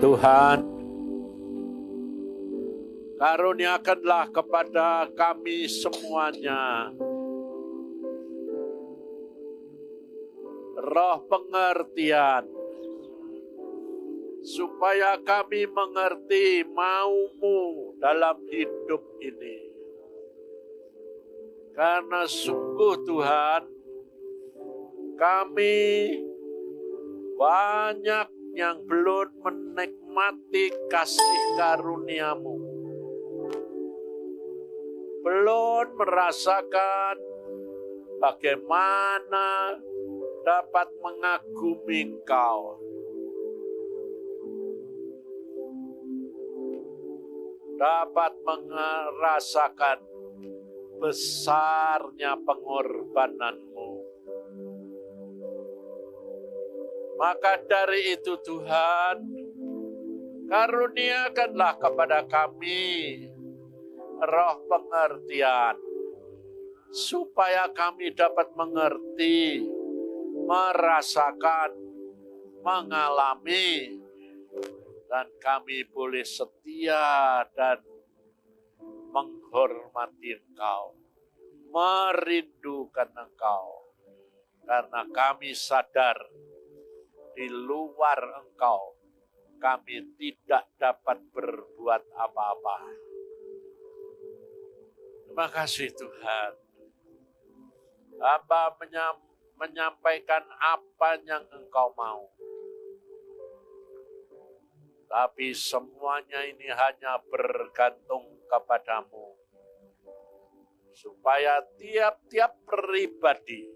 Tuhan, karuniakanlah kepada kami semuanya. Roh pengertian, supaya kami mengerti maumu dalam hidup ini. Karena sungguh Tuhan, kami banyak yang belum menikmati kasih karuniamu. Belum merasakan bagaimana dapat mengagumi engkau. Dapat merasakan besarnya pengorbananmu. Maka dari itu Tuhan, karuniakanlah kepada kami roh pengertian, supaya kami dapat mengerti, merasakan, mengalami, dan kami boleh setia dan menghormati Engkau, merindukan Engkau, karena kami sadar di luar Engkau, kami tidak dapat berbuat apa-apa. Terima kasih Tuhan. Hamba menyampaikan apa yang Engkau mau. Tapi semuanya ini hanya bergantung kepadamu. Supaya tiap-tiap pribadi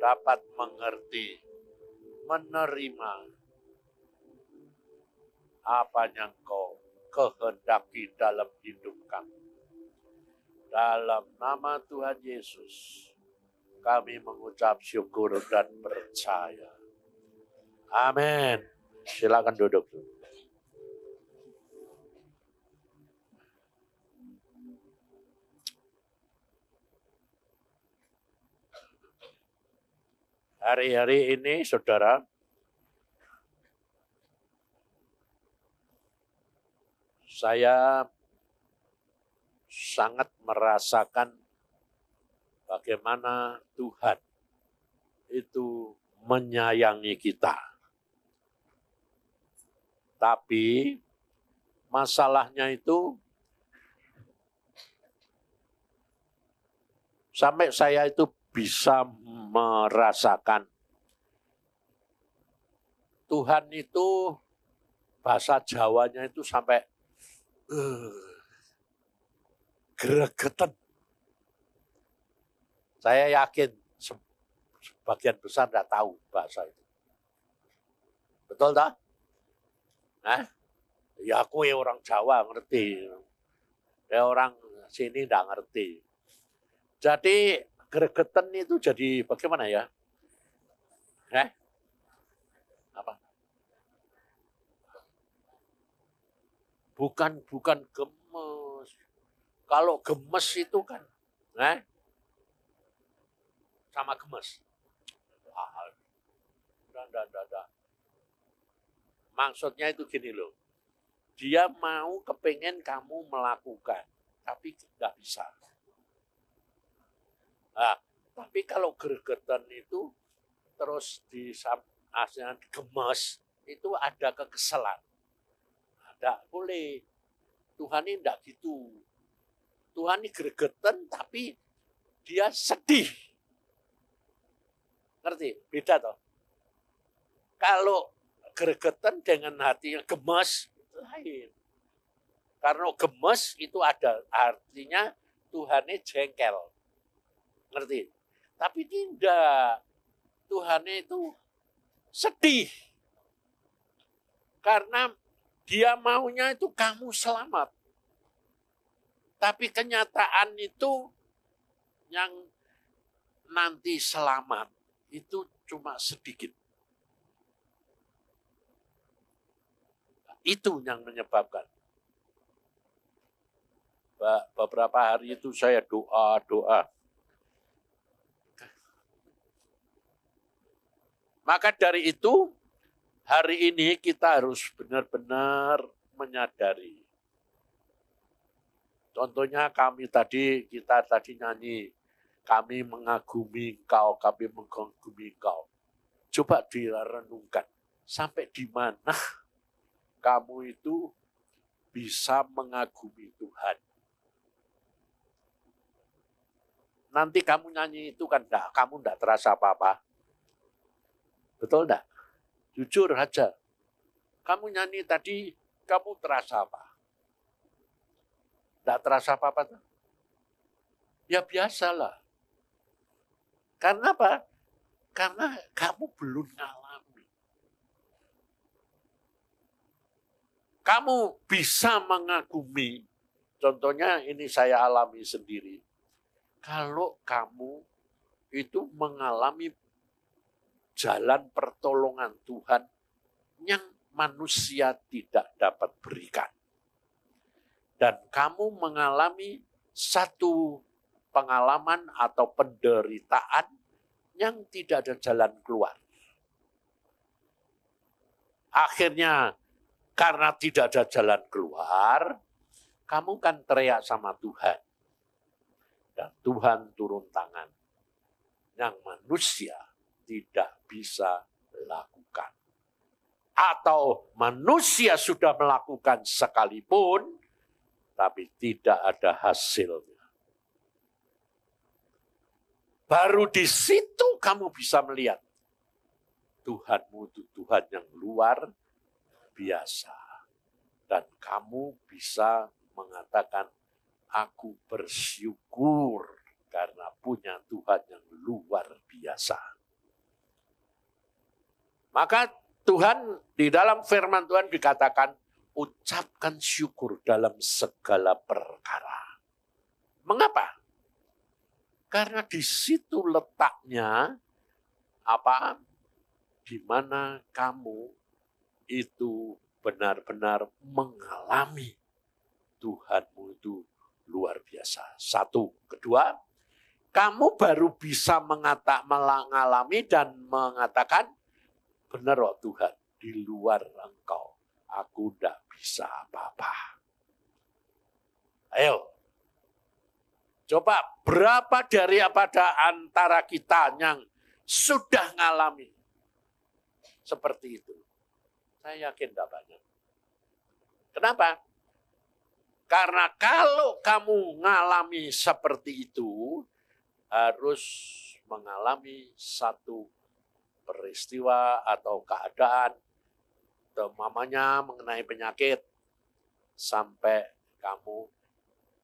dapat mengerti menerima apa yang kau kehendaki dalam hidup kami. Dalam nama Tuhan Yesus, kami mengucap syukur dan percaya. Amin. Silakan duduk. Hari-hari ini, saudara, saya sangat merasakan bagaimana Tuhan itu menyayangi kita. Tapi masalahnya itu sampai saya itu bisa merasakan Tuhan itu bahasa Jawanya itu sampai uh, gregetan. Saya yakin sebagian besar tidak tahu bahasa itu. Betul tak? Nah, ya aku ya orang Jawa ngerti. Ya orang sini tidak ngerti. Jadi gregetan itu jadi bagaimana ya? Eh? Apa? Bukan bukan gemes. Kalau gemes itu kan, eh? Sama gemes. Ah, dan, dan, dan, dan. Maksudnya itu gini loh. Dia mau kepengen kamu melakukan, tapi nggak bisa. Nah, tapi kalau gregetan itu terus di aslinya gemes, itu ada kekesalan. Ada boleh. Tuhan ini tidak gitu. Tuhan ini gregetan tapi dia sedih. Ngerti? Beda toh. Kalau gregetan dengan hatinya gemes, itu lain. Karena gemes itu ada artinya Tuhan ini jengkel Ngerti? Tapi tidak. Tuhan itu sedih. Karena dia maunya itu kamu selamat. Tapi kenyataan itu yang nanti selamat itu cuma sedikit. Itu yang menyebabkan. Beberapa hari itu saya doa-doa. Maka dari itu, hari ini kita harus benar-benar menyadari. Contohnya kami tadi, kita tadi nyanyi, kami mengagumi engkau, kami mengagumi engkau. Coba direnungkan, sampai di mana kamu itu bisa mengagumi Tuhan. Nanti kamu nyanyi itu kan enggak, kamu enggak terasa apa-apa. Betul enggak? Jujur aja. Kamu nyanyi tadi, kamu terasa apa? Enggak terasa apa-apa? Ya biasalah. Karena apa? Karena kamu belum ngalami. Kamu bisa mengagumi, contohnya ini saya alami sendiri kalau kamu itu mengalami jalan pertolongan Tuhan yang manusia tidak dapat berikan. Dan kamu mengalami satu pengalaman atau penderitaan yang tidak ada jalan keluar. Akhirnya karena tidak ada jalan keluar, kamu kan teriak sama Tuhan dan Tuhan turun tangan yang manusia tidak bisa lakukan. Atau manusia sudah melakukan sekalipun, tapi tidak ada hasilnya. Baru di situ kamu bisa melihat Tuhanmu itu Tuhan yang luar biasa. Dan kamu bisa mengatakan, aku bersyukur karena punya Tuhan yang luar biasa. Maka Tuhan di dalam firman Tuhan dikatakan ucapkan syukur dalam segala perkara. Mengapa? Karena di situ letaknya apa? Di mana kamu itu benar-benar mengalami Tuhanmu itu luar biasa. Satu. Kedua, kamu baru bisa mengatak, mengalami dan mengatakan, benar oh Tuhan, di luar engkau, aku tidak bisa apa-apa. Ayo, coba berapa dari pada antara kita yang sudah ngalami seperti itu? Saya yakin tidak banyak. Kenapa? Karena kalau kamu mengalami seperti itu, harus mengalami satu peristiwa atau keadaan, mamanya mengenai penyakit, sampai kamu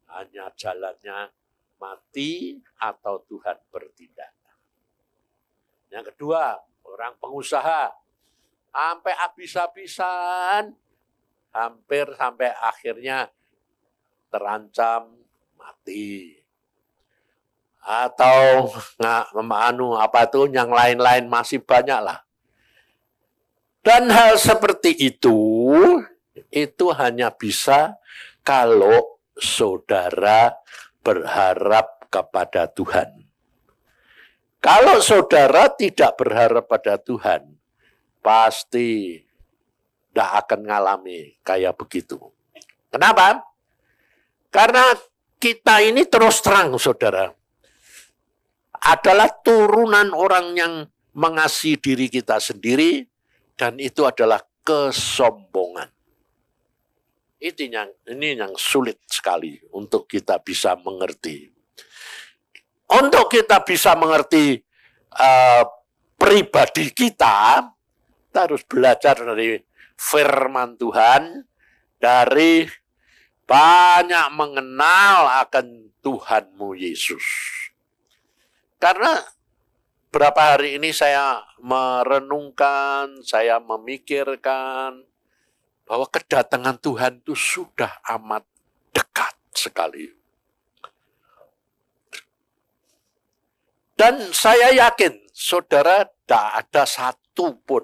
hanya jalannya mati atau Tuhan bertindak. Yang kedua, orang pengusaha sampai habis-habisan, hampir sampai akhirnya terancam mati. Atau nggak anu apa tuh yang lain-lain masih banyak lah. Dan hal seperti itu itu hanya bisa kalau saudara berharap kepada Tuhan. Kalau saudara tidak berharap pada Tuhan, pasti tidak akan ngalami kayak begitu. Kenapa? Karena kita ini terus terang, saudara, adalah turunan orang yang mengasihi diri kita sendiri, dan itu adalah kesombongan. Itu yang, ini yang sulit sekali untuk kita bisa mengerti. Untuk kita bisa mengerti uh, pribadi kita, kita harus belajar dari firman Tuhan, dari banyak mengenal akan Tuhanmu Yesus. Karena berapa hari ini saya merenungkan, saya memikirkan bahwa kedatangan Tuhan itu sudah amat dekat sekali. Dan saya yakin saudara tidak ada satu pun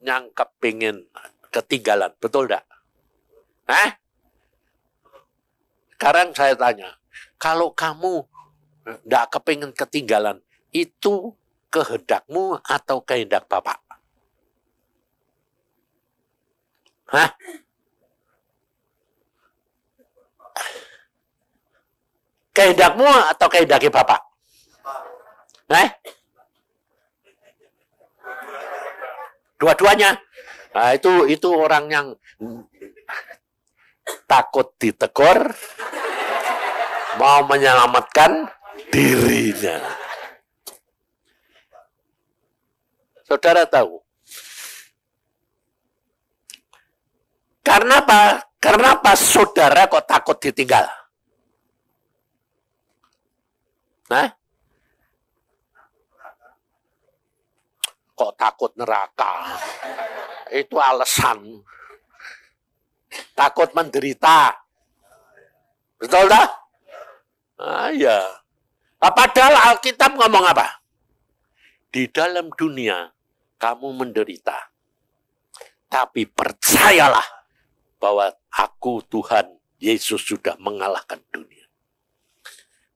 yang kepingin ketinggalan. Betul tidak? Eh? Sekarang saya tanya, kalau kamu tidak kepingin ketinggalan, itu kehendakmu atau kehendak Bapak? Hah? Kehendakmu atau kehendaki Bapak? Eh? Dua-duanya. Nah, itu itu orang yang takut ditegur, mau menyelamatkan dirinya. Saudara tahu. Karena apa? Karena apa saudara kok takut ditinggal? Nah? Kok takut neraka? Itu alasan. Takut menderita. Betul dah? Ah, ya. Padahal Alkitab ngomong apa? Di dalam dunia kamu menderita. Tapi percayalah bahwa aku Tuhan Yesus sudah mengalahkan dunia.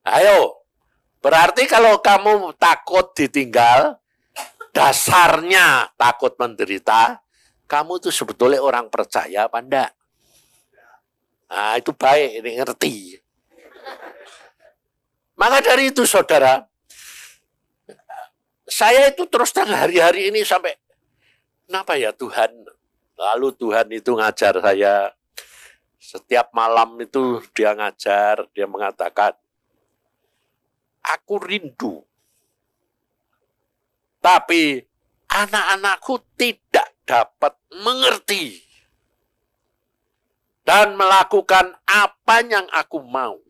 Ayo, berarti kalau kamu takut ditinggal, dasarnya takut menderita, kamu itu sebetulnya orang percaya apa enggak? Nah, itu baik, ini ngerti. Maka dari itu saudara, saya itu terus terang hari-hari ini sampai, kenapa ya Tuhan? Lalu Tuhan itu ngajar saya, setiap malam itu dia ngajar, dia mengatakan, aku rindu. Tapi anak-anakku tidak dapat mengerti dan melakukan apa yang aku mau.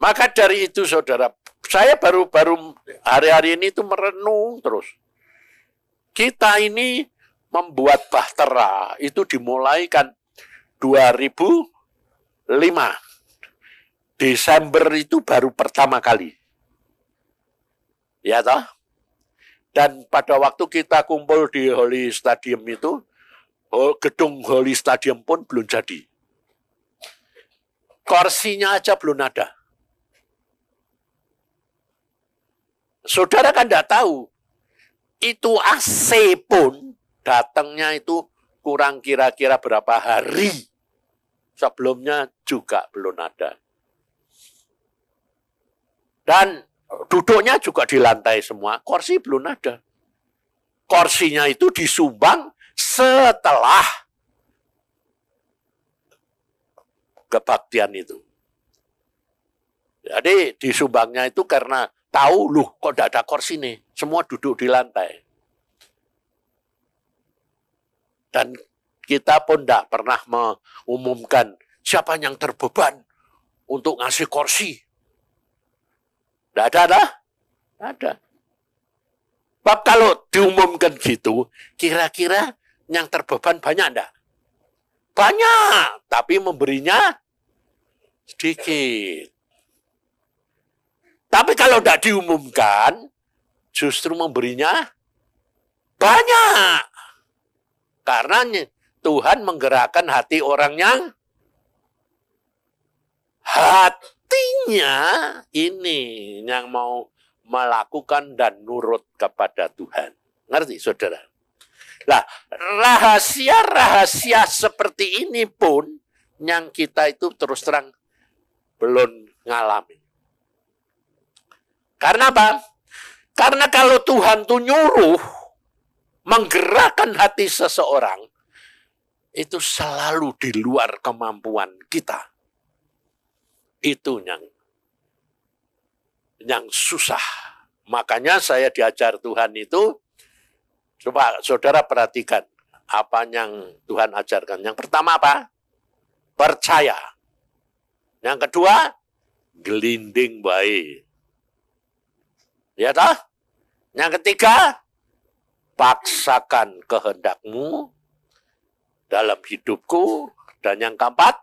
Maka dari itu saudara, saya baru-baru hari-hari ini itu merenung terus. Kita ini membuat bahtera itu dimulai kan 2005. Desember itu baru pertama kali. Ya toh? Dan pada waktu kita kumpul di Holy Stadium itu, gedung Holy Stadium pun belum jadi. Kursinya aja belum ada. Saudara kan tidak tahu. Itu AC pun datangnya itu kurang kira-kira berapa hari. Sebelumnya juga belum ada. Dan duduknya juga di lantai semua. Kursi belum ada. Kursinya itu disumbang setelah kebaktian itu. Jadi disumbangnya itu karena tahu loh kok tidak ada kursi nih. Semua duduk di lantai. Dan kita pun tidak pernah mengumumkan siapa yang terbeban untuk ngasih kursi. Tidak ada, ada? Ada. Bab kalau diumumkan gitu, kira-kira yang terbeban banyak enggak? Banyak, tapi memberinya sedikit. Tapi kalau tidak diumumkan, justru memberinya banyak. Karena Tuhan menggerakkan hati orang yang hatinya ini yang mau melakukan dan nurut kepada Tuhan. Ngerti saudara? Lah, rahasia-rahasia seperti ini pun yang kita itu terus terang belum ngalamin. Karena apa? Karena kalau Tuhan tuh nyuruh menggerakkan hati seseorang, itu selalu di luar kemampuan kita. Itu yang yang susah. Makanya saya diajar Tuhan itu, coba saudara perhatikan apa yang Tuhan ajarkan. Yang pertama apa? Percaya. Yang kedua, gelinding baik. Ya toh? Yang ketiga, paksakan kehendakmu dalam hidupku. Dan yang keempat,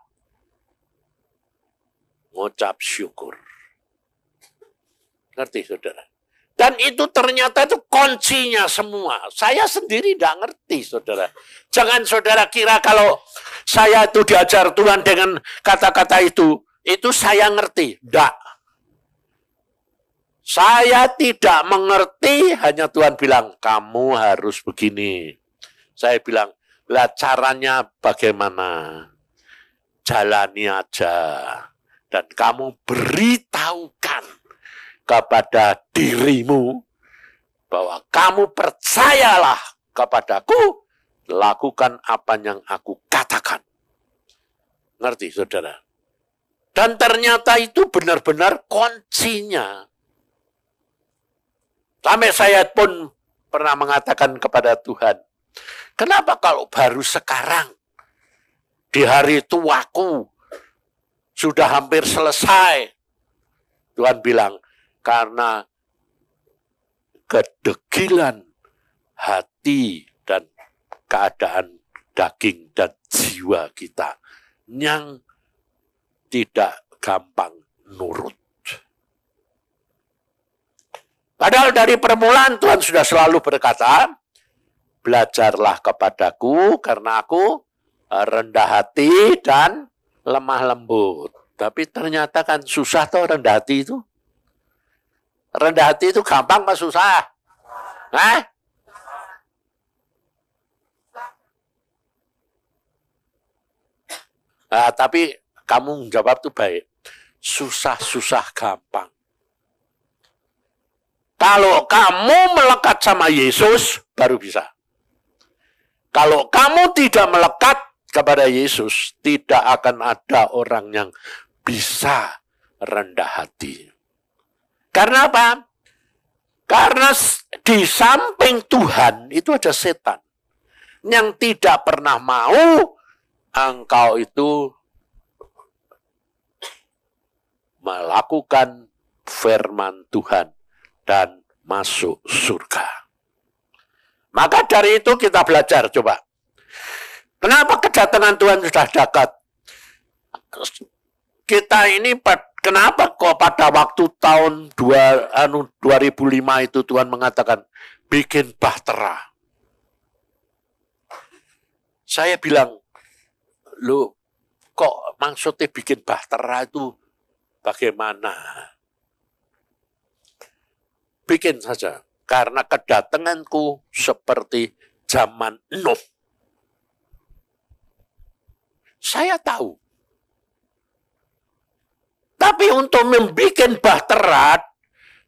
ngucap syukur. Ngerti saudara? Dan itu ternyata itu kuncinya semua. Saya sendiri tidak ngerti, saudara. Jangan saudara kira kalau saya itu diajar Tuhan dengan kata-kata itu, itu saya ngerti. Tidak. Saya tidak mengerti, hanya Tuhan bilang, kamu harus begini. Saya bilang, lah caranya bagaimana? Jalani aja. Dan kamu beritahukan kepada dirimu bahwa kamu percayalah kepadaku, lakukan apa yang aku katakan. Ngerti saudara? Dan ternyata itu benar-benar kuncinya. Sampai saya pun pernah mengatakan kepada Tuhan, kenapa kalau baru sekarang, di hari tuaku, sudah hampir selesai. Tuhan bilang, karena kedegilan hati dan keadaan daging dan jiwa kita yang tidak gampang nurut. Padahal dari permulaan Tuhan sudah selalu berkata, belajarlah kepadaku karena aku rendah hati dan lemah lembut. Tapi ternyata kan susah tuh rendah hati itu. Rendah hati itu gampang mas susah? Hah? Nah, tapi kamu jawab tuh baik. Susah-susah gampang. Kalau kamu melekat sama Yesus, baru bisa. Kalau kamu tidak melekat kepada Yesus, tidak akan ada orang yang bisa rendah hati. Karena apa? Karena di samping Tuhan itu ada setan yang tidak pernah mau engkau itu melakukan firman Tuhan dan masuk surga. Maka dari itu kita belajar coba. Kenapa kedatangan Tuhan sudah dekat? Kita ini kenapa kok pada waktu tahun 2, anu, 2005 itu Tuhan mengatakan bikin bahtera. Saya bilang, lu kok maksudnya bikin bahtera itu bagaimana? Bikin saja. Karena kedatanganku seperti zaman Nuh. Saya tahu. Tapi untuk membuat bahtera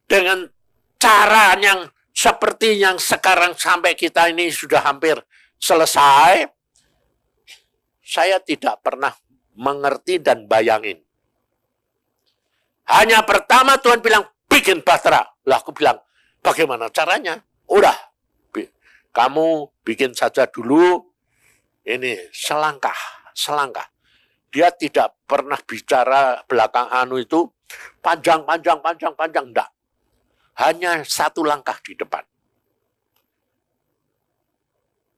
dengan cara yang seperti yang sekarang sampai kita ini sudah hampir selesai, saya tidak pernah mengerti dan bayangin. Hanya pertama Tuhan bilang, bikin bahtera. Lah aku bilang, bagaimana caranya? Udah, kamu bikin saja dulu, ini selangkah, selangkah. Dia tidak pernah bicara belakang anu itu panjang, panjang, panjang, panjang, enggak. Hanya satu langkah di depan.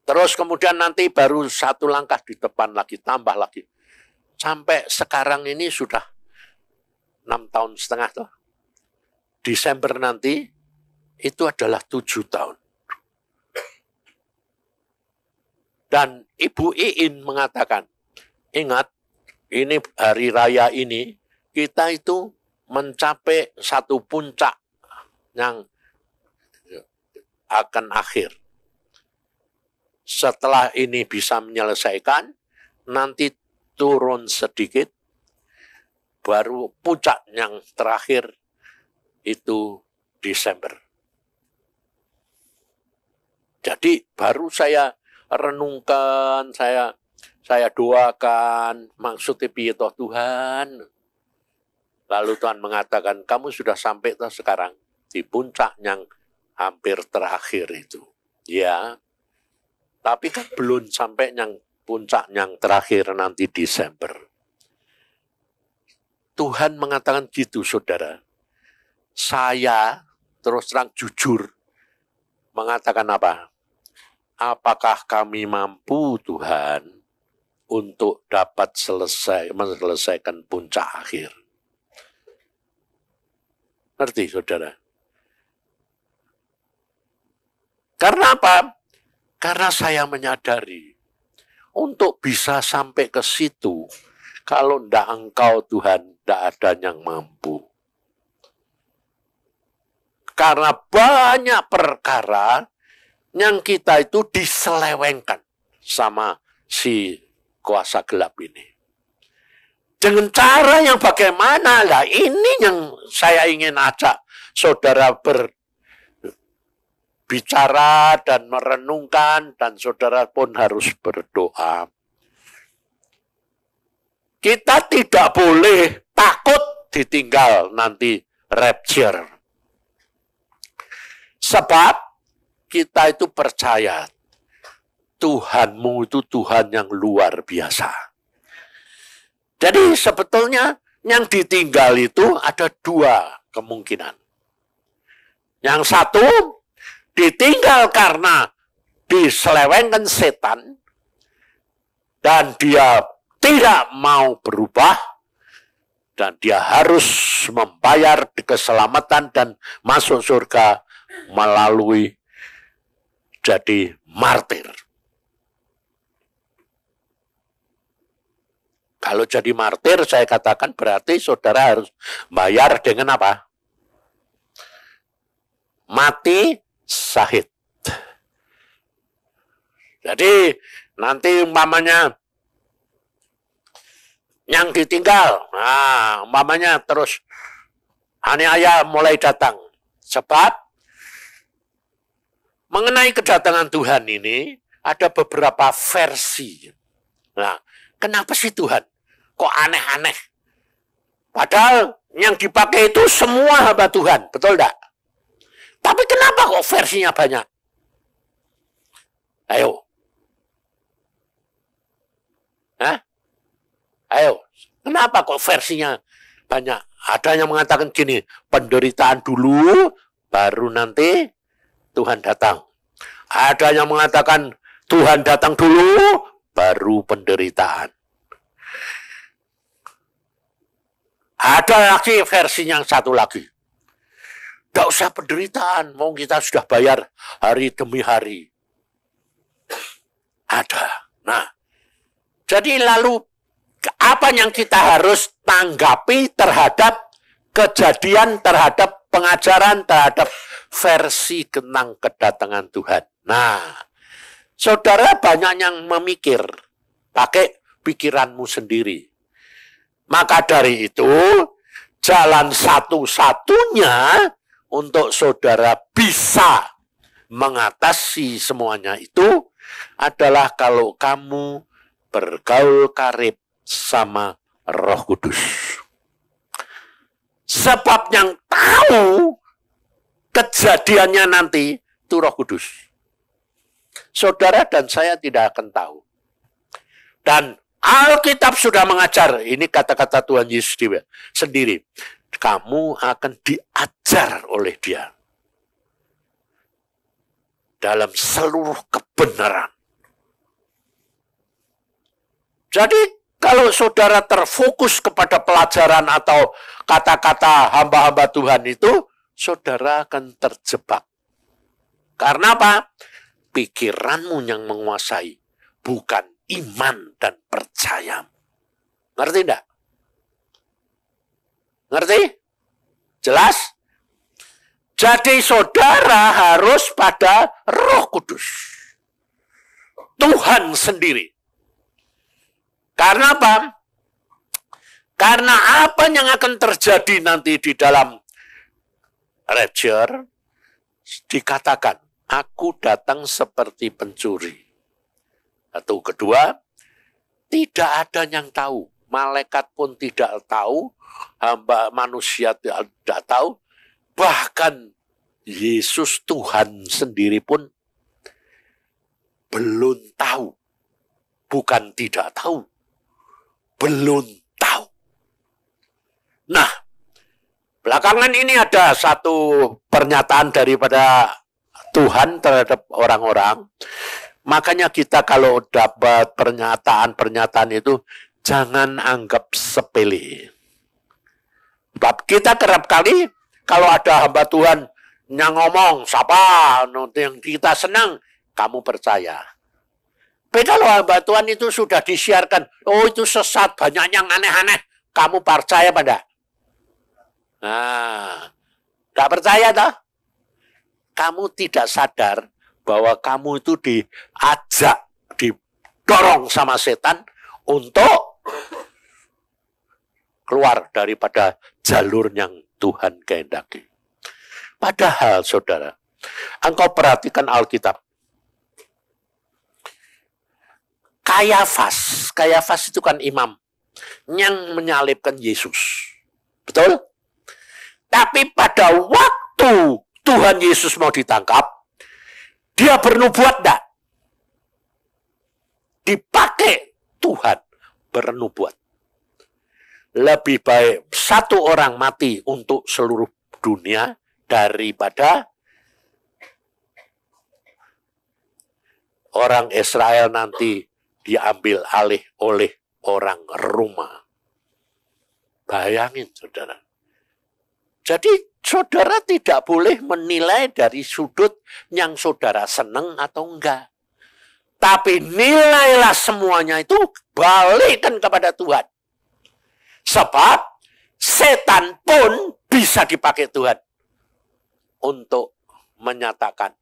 Terus kemudian nanti baru satu langkah di depan lagi, tambah lagi. Sampai sekarang ini sudah enam tahun setengah tuh. Desember nanti itu adalah tujuh tahun. Dan Ibu Iin mengatakan, ingat ini hari raya ini kita itu mencapai satu puncak yang akan akhir. Setelah ini bisa menyelesaikan, nanti turun sedikit, baru puncak yang terakhir itu Desember. Jadi baru saya renungkan, saya saya doakan, maksudnya piye Tuhan. Lalu Tuhan mengatakan, kamu sudah sampai toh sekarang di puncak yang hampir terakhir itu. Ya, tapi kan belum sampai yang puncak yang terakhir nanti Desember. Tuhan mengatakan gitu, saudara. Saya terus terang jujur mengatakan apa? Apakah kami mampu Tuhan untuk dapat selesai menyelesaikan puncak akhir? Ngerti saudara? Karena apa? Karena saya menyadari untuk bisa sampai ke situ, kalau ndak engkau Tuhan, tidak ada yang mampu. Karena banyak perkara yang kita itu diselewengkan. sama si kuasa gelap ini. Dengan cara yang bagaimana lah ini yang saya ingin ajak saudara berbicara dan merenungkan dan saudara pun harus berdoa. Kita tidak boleh takut ditinggal nanti rapture. Sebab kita itu percaya Tuhanmu itu Tuhan yang luar biasa. Jadi sebetulnya yang ditinggal itu ada dua kemungkinan. Yang satu ditinggal karena diselewengkan setan dan dia tidak mau berubah dan dia harus membayar keselamatan dan masuk surga melalui jadi martir. Kalau jadi martir, saya katakan berarti saudara harus bayar dengan apa? Mati sahid. Jadi nanti umpamanya yang ditinggal, nah umpamanya terus aniaya mulai datang. Sebab mengenai kedatangan Tuhan ini ada beberapa versi. Nah, kenapa sih Tuhan? kok aneh-aneh. Padahal yang dipakai itu semua hamba Tuhan, betul tidak? Tapi kenapa kok versinya banyak? Ayo. Hah? Ayo, kenapa kok versinya banyak? Ada yang mengatakan gini, penderitaan dulu, baru nanti Tuhan datang. Ada yang mengatakan Tuhan datang dulu, baru penderitaan. Ada lagi versi yang satu lagi. Tidak usah penderitaan, mau kita sudah bayar hari demi hari. Ada. Nah, jadi lalu apa yang kita harus tanggapi terhadap kejadian, terhadap pengajaran, terhadap versi tentang kedatangan Tuhan. Nah, saudara banyak yang memikir, pakai pikiranmu sendiri. Maka dari itu, jalan satu-satunya untuk saudara bisa mengatasi semuanya itu adalah kalau kamu bergaul karib sama Roh Kudus. Sebab yang tahu kejadiannya nanti itu Roh Kudus. Saudara dan saya tidak akan tahu. Dan Alkitab sudah mengajar, ini kata-kata Tuhan Yesus sendiri. Kamu akan diajar oleh dia. Dalam seluruh kebenaran. Jadi kalau saudara terfokus kepada pelajaran atau kata-kata hamba-hamba Tuhan itu, saudara akan terjebak. Karena apa? Pikiranmu yang menguasai, bukan iman dan percaya. Ngerti enggak? Ngerti? Jelas? Jadi saudara harus pada roh kudus. Tuhan sendiri. Karena apa? Karena apa yang akan terjadi nanti di dalam rapture, dikatakan, aku datang seperti pencuri. Atau kedua, tidak ada yang tahu. Malaikat pun tidak tahu, hamba manusia tidak tahu, bahkan Yesus Tuhan sendiri pun belum tahu. Bukan tidak tahu, belum tahu. Nah, belakangan ini ada satu pernyataan daripada Tuhan terhadap orang-orang Makanya kita kalau dapat pernyataan-pernyataan itu jangan anggap sepele. Sebab kita kerap kali kalau ada hamba Tuhan yang ngomong, siapa yang kita senang, kamu percaya. Beda loh hamba Tuhan itu sudah disiarkan, oh itu sesat, banyak yang aneh-aneh, kamu percaya pada? Nah, gak percaya toh? Kamu tidak sadar bahwa kamu itu diajak, di, didorong sama setan untuk keluar daripada jalur yang Tuhan kehendaki. Padahal saudara, engkau perhatikan Alkitab. Kayafas, Kayafas itu kan imam yang menyalibkan Yesus. Betul? Tapi pada waktu Tuhan Yesus mau ditangkap, dia bernubuat enggak? Dipakai Tuhan bernubuat. Lebih baik satu orang mati untuk seluruh dunia daripada orang Israel nanti diambil alih oleh orang rumah. Bayangin saudara. Jadi saudara tidak boleh menilai dari sudut yang saudara senang atau enggak. Tapi nilailah semuanya itu balikkan kepada Tuhan. Sebab setan pun bisa dipakai Tuhan untuk menyatakan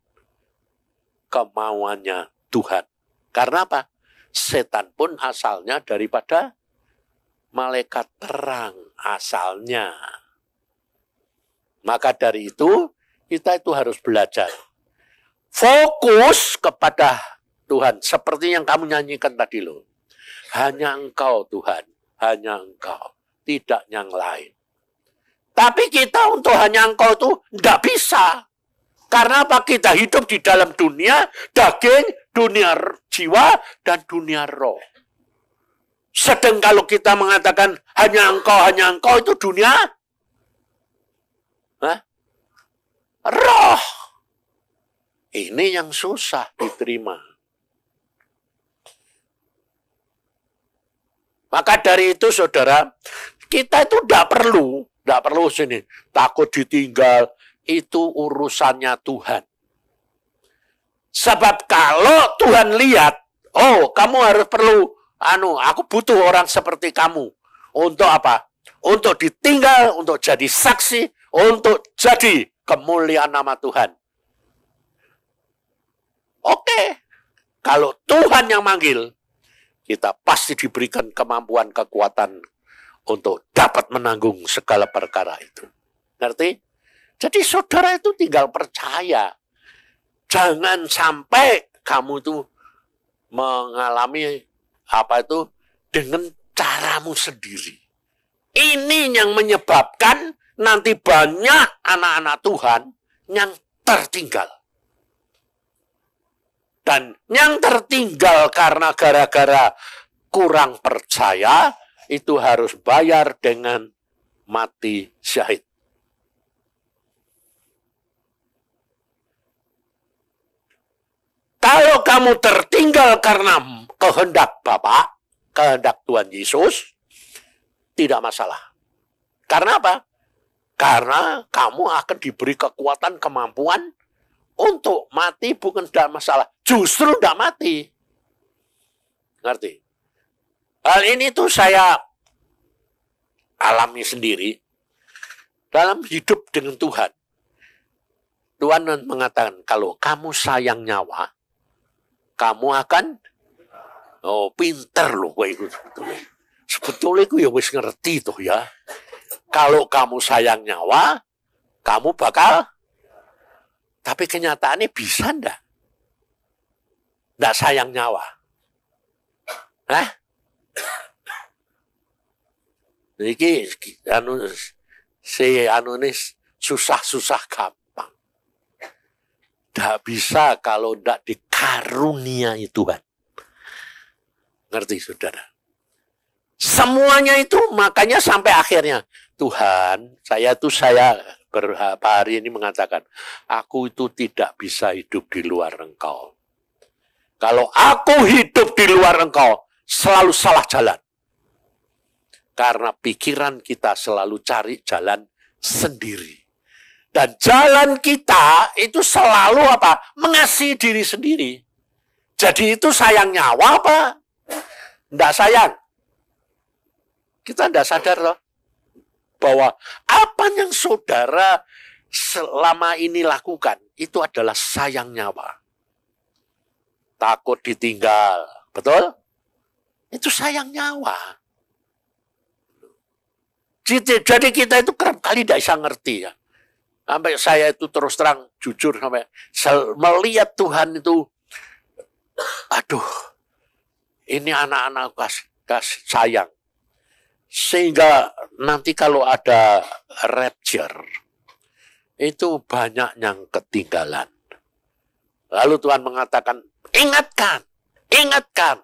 kemauannya Tuhan. Karena apa? Setan pun asalnya daripada malaikat terang asalnya. Maka dari itu kita itu harus belajar. Fokus kepada Tuhan. Seperti yang kamu nyanyikan tadi loh. Hanya engkau Tuhan. Hanya engkau. Tidak yang lain. Tapi kita untuk hanya engkau itu tidak bisa. Karena apa? Kita hidup di dalam dunia daging, dunia jiwa, dan dunia roh. Sedang kalau kita mengatakan hanya engkau, hanya engkau itu dunia Hah? Roh. Ini yang susah diterima. Maka dari itu saudara, kita itu tidak perlu, tidak perlu sini takut ditinggal, itu urusannya Tuhan. Sebab kalau Tuhan lihat, oh kamu harus perlu, anu, aku butuh orang seperti kamu. Untuk apa? Untuk ditinggal, untuk jadi saksi, untuk jadi kemuliaan nama Tuhan. Oke, kalau Tuhan yang manggil, kita pasti diberikan kemampuan, kekuatan untuk dapat menanggung segala perkara itu. Ngerti? Jadi saudara itu tinggal percaya. Jangan sampai kamu itu mengalami apa itu dengan caramu sendiri. Ini yang menyebabkan nanti banyak anak-anak Tuhan yang tertinggal. Dan yang tertinggal karena gara-gara kurang percaya itu harus bayar dengan mati syahid. Kalau kamu tertinggal karena kehendak Bapak, kehendak Tuhan Yesus, tidak masalah. Karena apa? Karena kamu akan diberi kekuatan, kemampuan untuk mati bukan tidak masalah. Justru tidak mati. Ngerti? Hal ini tuh saya alami sendiri dalam hidup dengan Tuhan. Tuhan mengatakan, kalau kamu sayang nyawa, kamu akan oh pinter loh gue itu sebetulnya. Sebetulnya gue ya wis ngerti tuh ya. Kalau kamu sayang nyawa, kamu bakal tapi kenyataannya bisa ndak? Ndak sayang nyawa. Hah? Iki anu si anu ini susah-susah gampang. Tidak bisa kalau tidak dikaruniai Tuhan. Ngerti saudara? Semuanya itu makanya sampai akhirnya. Tuhan, saya tuh saya berapa hari ini mengatakan, aku itu tidak bisa hidup di luar engkau. Kalau aku hidup di luar engkau, selalu salah jalan. Karena pikiran kita selalu cari jalan sendiri. Dan jalan kita itu selalu apa? Mengasihi diri sendiri. Jadi itu sayang nyawa apa? Tidak sayang. Kita tidak sadar loh. Bahwa apa yang saudara selama ini lakukan itu adalah sayang nyawa. Takut ditinggal. Betul? Itu sayang nyawa. Jadi kita itu kerap kali tidak bisa ngerti ya. Sampai saya itu terus terang jujur sampai melihat Tuhan itu, aduh, ini anak-anak kasih, kasih sayang. Sehingga nanti kalau ada rapture, itu banyak yang ketinggalan. Lalu Tuhan mengatakan, ingatkan, ingatkan.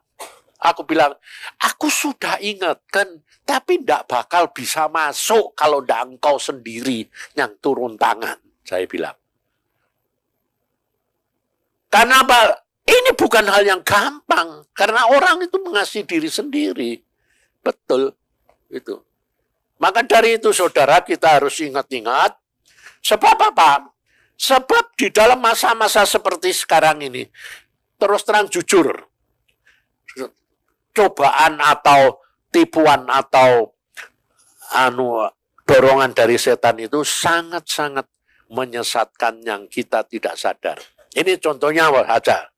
Aku bilang, aku sudah ingatkan, tapi tidak bakal bisa masuk kalau tidak engkau sendiri yang turun tangan. Saya bilang. Karena apa? Ini bukan hal yang gampang. Karena orang itu mengasihi diri sendiri. Betul. Itu. Maka dari itu saudara kita harus ingat-ingat. Sebab apa? Sebab di dalam masa-masa seperti sekarang ini. Terus terang jujur. Cobaan atau tipuan atau anu dorongan dari setan itu sangat-sangat menyesatkan yang kita tidak sadar. Ini contohnya saja.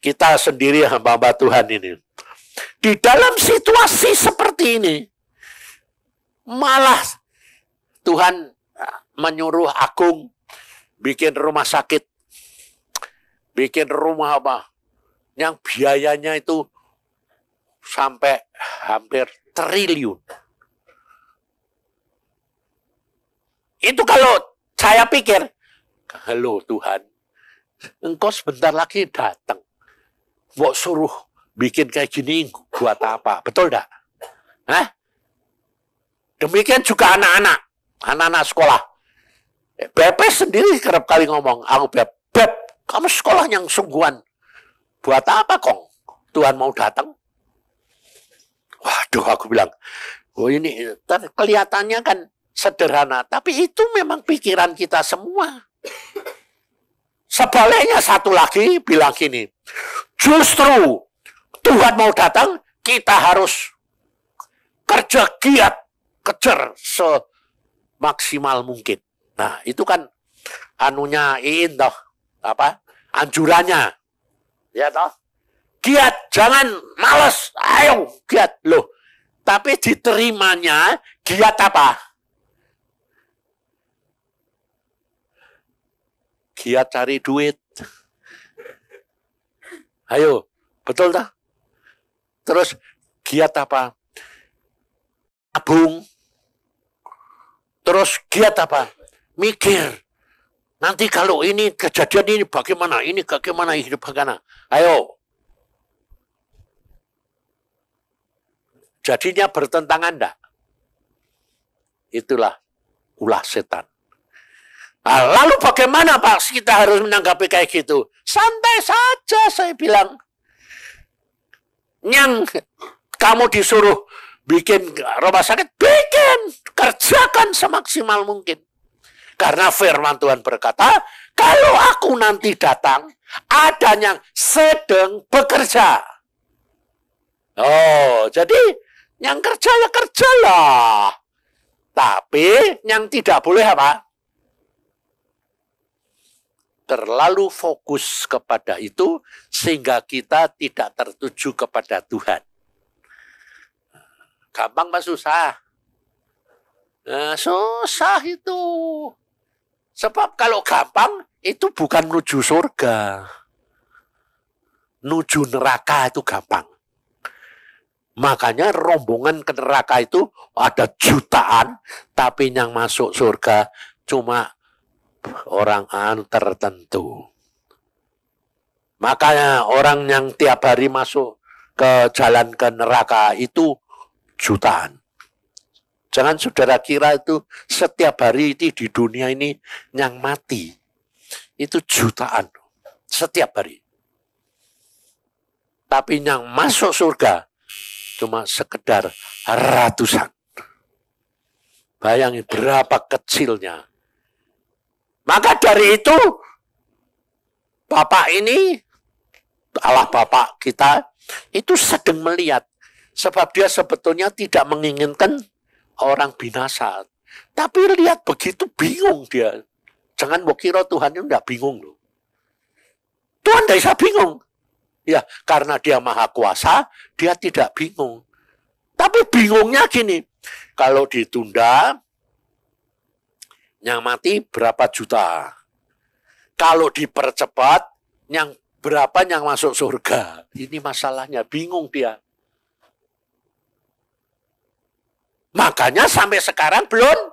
Kita sendiri hamba-hamba Tuhan ini. Di dalam situasi seperti ini, malah Tuhan menyuruh Agung bikin rumah sakit, bikin rumah apa, yang biayanya itu sampai hampir triliun. Itu kalau saya pikir, halo Tuhan, engkau sebentar lagi datang. Mau suruh bikin kayak gini buat apa? Betul enggak? Hah? Demikian juga anak-anak, anak-anak sekolah. BP sendiri kerap kali ngomong, aku Beb, Beb, kamu sekolah yang sungguhan. Buat apa kong? Tuhan mau datang? Waduh, aku bilang, oh ini kelihatannya kan sederhana, tapi itu memang pikiran kita semua. Sebaliknya satu lagi bilang gini, justru Tuhan mau datang, kita harus kerja giat, kejar semaksimal mungkin. Nah, itu kan anunya Iin toh, apa? Anjurannya. Ya toh? giat, jangan males, ayo giat. Loh, tapi diterimanya giat apa? Giat cari duit. Ayo, betul tak? Terus giat apa? Abung. Terus giat apa? Mikir. Nanti kalau ini kejadian ini bagaimana? Ini bagaimana? Ini bagaimana? Ayo, Jadinya bertentangan enggak? Itulah ulah setan. Nah, lalu bagaimana Pak kita harus menanggapi kayak gitu? Santai saja saya bilang. Yang kamu disuruh bikin rumah sakit, bikin. Kerjakan semaksimal mungkin. Karena firman Tuhan berkata, kalau aku nanti datang, ada yang sedang bekerja. Oh, jadi yang kerja ya kerjalah. Tapi yang tidak boleh apa? Terlalu fokus kepada itu sehingga kita tidak tertuju kepada Tuhan. Gampang mas susah? Nah, susah itu. Sebab kalau gampang itu bukan menuju surga. Menuju neraka itu gampang. Makanya rombongan ke neraka itu ada jutaan, tapi yang masuk surga cuma orang tertentu. Makanya orang yang tiap hari masuk ke jalan ke neraka itu jutaan. Jangan saudara kira itu setiap hari itu di dunia ini yang mati. Itu jutaan. Setiap hari. Tapi yang masuk surga cuma sekedar ratusan. Bayangin berapa kecilnya. Maka dari itu, Bapak ini, Allah Bapak kita, itu sedang melihat. Sebab dia sebetulnya tidak menginginkan orang binasa. Tapi lihat begitu bingung dia. Jangan mau kira Tuhan itu tidak bingung loh. Tuhan tidak bisa bingung. Ya, karena dia maha kuasa, dia tidak bingung. Tapi bingungnya gini, kalau ditunda, yang mati berapa juta. Kalau dipercepat, yang berapa yang masuk surga. Ini masalahnya, bingung dia. Makanya sampai sekarang belum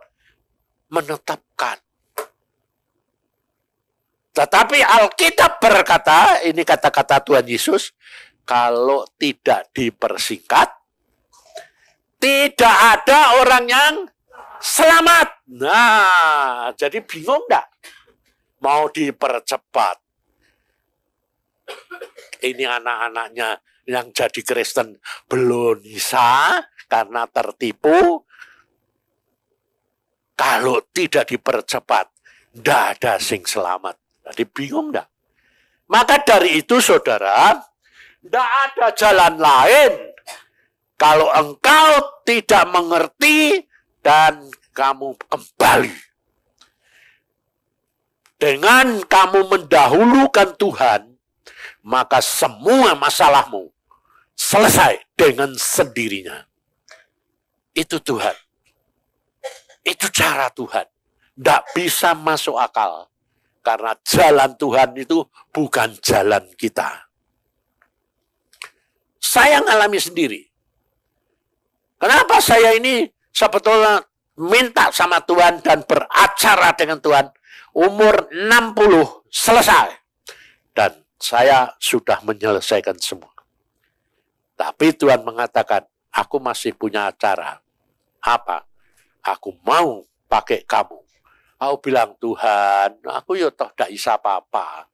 menetapkan. Tetapi Alkitab berkata, ini kata-kata Tuhan Yesus, kalau tidak dipersingkat, tidak ada orang yang selamat. Nah, jadi bingung enggak? Mau dipercepat. Ini anak-anaknya yang jadi Kristen belum bisa karena tertipu. Kalau tidak dipercepat, tidak ada sing selamat. Jadi bingung enggak? Maka dari itu saudara, tidak ada jalan lain. Kalau engkau tidak mengerti dan kamu kembali. Dengan kamu mendahulukan Tuhan, maka semua masalahmu selesai dengan sendirinya. Itu Tuhan. Itu cara Tuhan. Tidak bisa masuk akal. Karena jalan Tuhan itu bukan jalan kita. Saya ngalami sendiri. Kenapa saya ini sebetulnya minta sama Tuhan dan beracara dengan Tuhan. Umur 60 selesai. Dan saya sudah menyelesaikan semua. Tapi Tuhan mengatakan, aku masih punya acara. Apa? Aku mau pakai kamu. Aku bilang, Tuhan, aku ya toh tidak bisa apa-apa.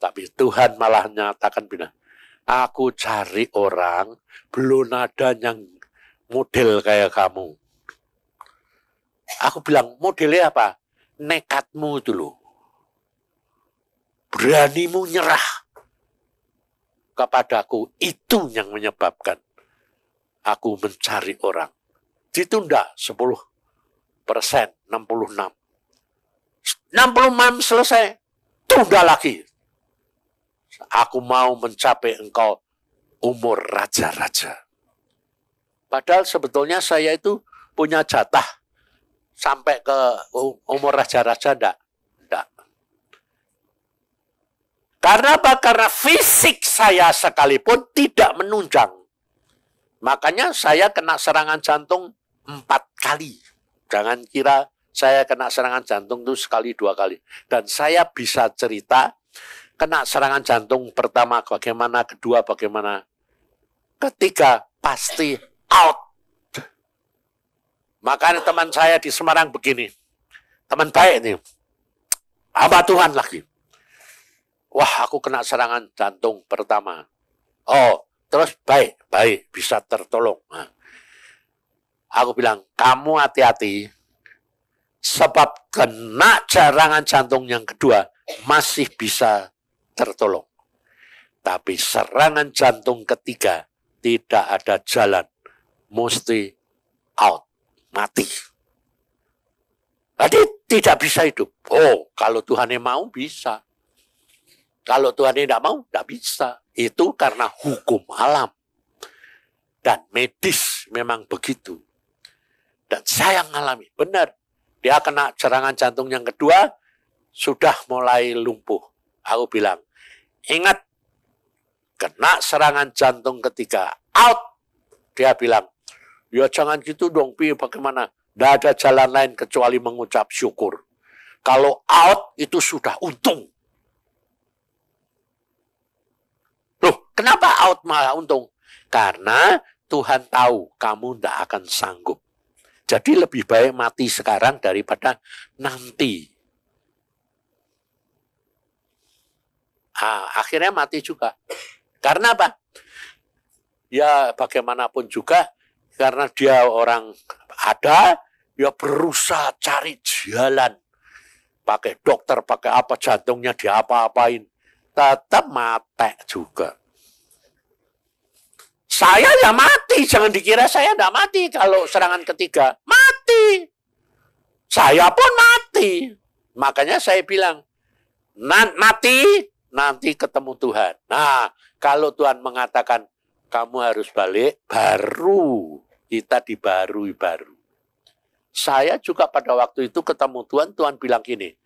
Tapi Tuhan malah nyatakan bilang, aku cari orang, belum ada yang model kayak kamu. Aku bilang, modelnya apa? Nekatmu itu loh. Beranimu nyerah kepadaku. Itu yang menyebabkan aku mencari orang. Ditunda 10 persen, 66. 66 selesai, tunda lagi. Aku mau mencapai engkau umur raja-raja. Padahal sebetulnya saya itu punya jatah sampai ke umur raja-raja enggak. Karena apa? Karena fisik saya sekalipun tidak menunjang. Makanya saya kena serangan jantung empat kali. Jangan kira saya kena serangan jantung itu sekali dua kali. Dan saya bisa cerita kena serangan jantung pertama bagaimana, kedua bagaimana, ketiga pasti out. Makanya teman saya di Semarang begini. Teman baik ini. Hamba Tuhan lagi. Wah, aku kena serangan jantung pertama. Oh, terus baik, baik, bisa tertolong. Nah, Aku bilang, kamu hati-hati. Sebab kena jarangan jantung yang kedua masih bisa tertolong. Tapi serangan jantung ketiga tidak ada jalan. Mesti out, mati. Jadi tidak bisa hidup. Oh, kalau Tuhan yang mau bisa. Kalau Tuhan tidak mau, tidak bisa. Itu karena hukum alam. Dan medis memang begitu. Dan saya mengalami, benar. Dia kena serangan jantung yang kedua, sudah mulai lumpuh. Aku bilang, ingat, kena serangan jantung ketiga, out. Dia bilang, ya jangan gitu dong, Pi, bagaimana? Tidak ada jalan lain kecuali mengucap syukur. Kalau out itu sudah untung. Loh, kenapa out malah untung? Karena Tuhan tahu kamu tidak akan sanggup. Jadi lebih baik mati sekarang daripada nanti. Ah, akhirnya mati juga. Karena apa? Ya bagaimanapun juga, karena dia orang ada, ya berusaha cari jalan. Pakai dokter, pakai apa, jantungnya diapa-apain. Tetap mati juga. Saya ya mati, jangan dikira saya tidak mati kalau serangan ketiga. Mati. Saya pun mati. Makanya saya bilang, mati nanti ketemu Tuhan. Nah, kalau Tuhan mengatakan kamu harus balik, baru kita dibarui baru. Saya juga pada waktu itu ketemu Tuhan, Tuhan bilang gini,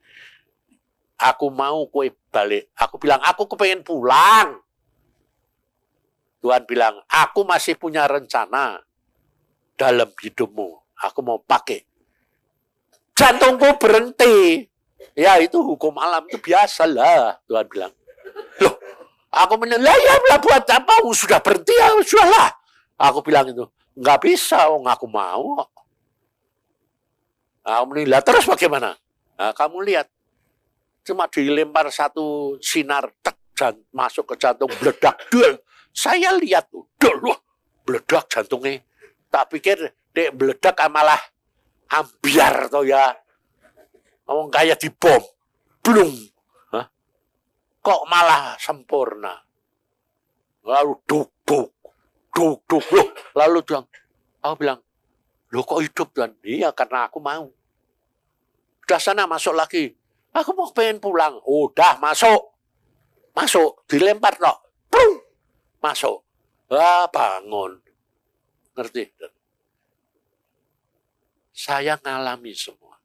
aku mau kue balik. Aku bilang, aku kepengen pulang. Tuhan bilang, aku masih punya rencana dalam hidupmu. Aku mau pakai. Jantungku berhenti. Ya itu hukum alam itu biasa lah, Tuhan bilang. Loh, aku menilai ya buat apa? Sudah berhenti ya, sudahlah. Aku bilang itu, nggak bisa, oh, aku mau. Aku menilai, terus bagaimana? Nah, kamu lihat, cuma dilempar satu sinar tek, masuk ke jantung meledak. Saya lihat tuh, loh, meledak jantungnya. Tak pikir dek meledak malah ambiar toh ya. Ngomong kayak di bom. Belum. Kok malah sempurna. Lalu duk, duk, duk, duk. Loh, lalu bilang, aku bilang, loh kok hidup tuan? Iya karena aku mau. Udah sana masuk lagi. Aku mau pengen pulang. Udah masuk. Masuk. Dilempar toh. Plung. Masuk. Ah, bangun. Ngerti? Saya ngalami semua.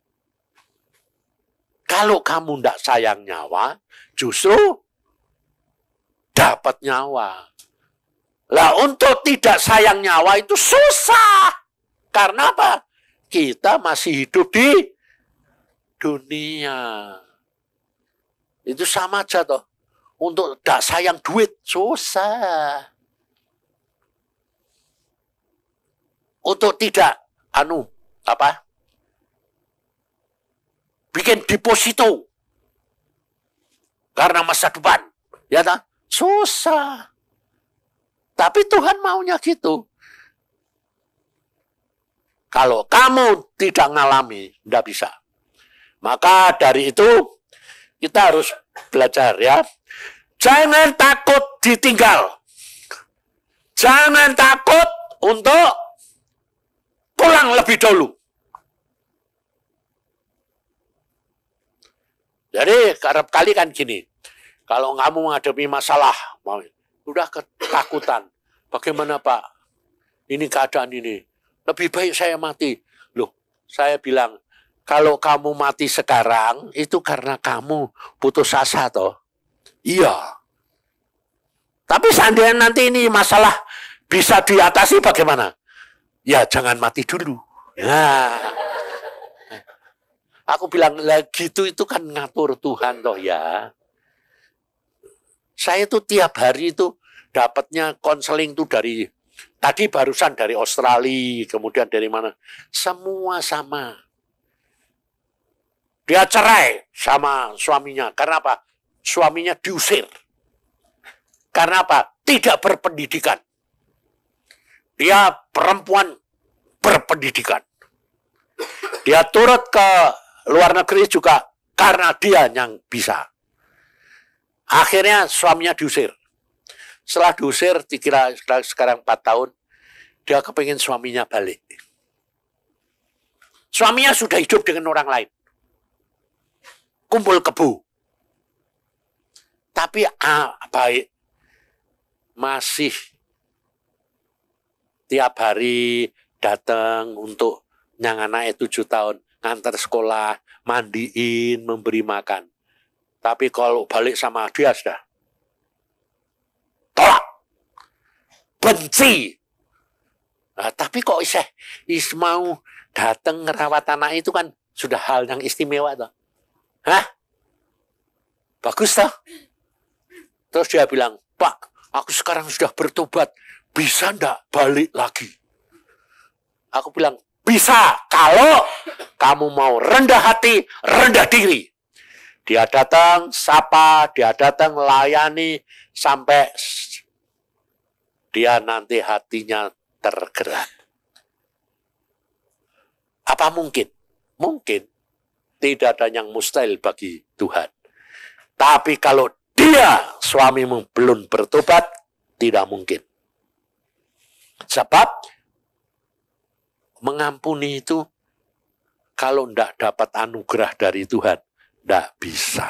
Kalau kamu tidak sayang nyawa, justru dapat nyawa. Lah untuk tidak sayang nyawa itu susah. Karena apa? Kita masih hidup di dunia. Itu sama aja toh. Untuk tidak sayang duit susah. Untuk tidak anu apa bikin deposito karena masa depan. Ya tak? Susah. Tapi Tuhan maunya gitu. Kalau kamu tidak ngalami, tidak bisa. Maka dari itu kita harus belajar ya. Jangan takut ditinggal. Jangan takut untuk pulang lebih dulu. Jadi kerap kali kan gini, kalau kamu menghadapi masalah, udah ketakutan. Bagaimana Pak? Ini keadaan ini. Lebih baik saya mati. Loh, saya bilang, kalau kamu mati sekarang, itu karena kamu putus asa toh. Iya. Tapi seandainya nanti ini masalah bisa diatasi bagaimana? Ya jangan mati dulu. Nah, Aku bilang, lah gitu itu kan ngatur Tuhan toh ya. Saya tuh tiap hari itu dapatnya konseling tuh dari tadi barusan dari Australia, kemudian dari mana? Semua sama. Dia cerai sama suaminya. Karena apa? Suaminya diusir. Karena apa? Tidak berpendidikan. Dia perempuan berpendidikan. Dia turut ke luar negeri juga karena dia yang bisa. Akhirnya suaminya diusir. Setelah diusir, dikira sekarang 4 tahun, dia kepingin suaminya balik. Suaminya sudah hidup dengan orang lain. Kumpul kebu. Tapi ah, baik. Masih tiap hari datang untuk yang anaknya tujuh tahun ngantar sekolah, mandiin, memberi makan. Tapi kalau balik sama dia sudah tolak, benci. Nah, tapi kok iseh is mau datang ngerawat anak itu kan sudah hal yang istimewa toh. Hah? Bagus toh? Terus dia bilang, Pak, aku sekarang sudah bertobat, bisa ndak balik lagi? Aku bilang, bisa kalau kamu mau rendah hati, rendah diri. Dia datang, sapa, dia datang, layani, sampai dia nanti hatinya tergerak. Apa mungkin? Mungkin tidak ada yang mustahil bagi Tuhan. Tapi kalau dia suamimu belum bertobat, tidak mungkin. Sebab mengampuni itu kalau tidak dapat anugerah dari Tuhan, tidak bisa.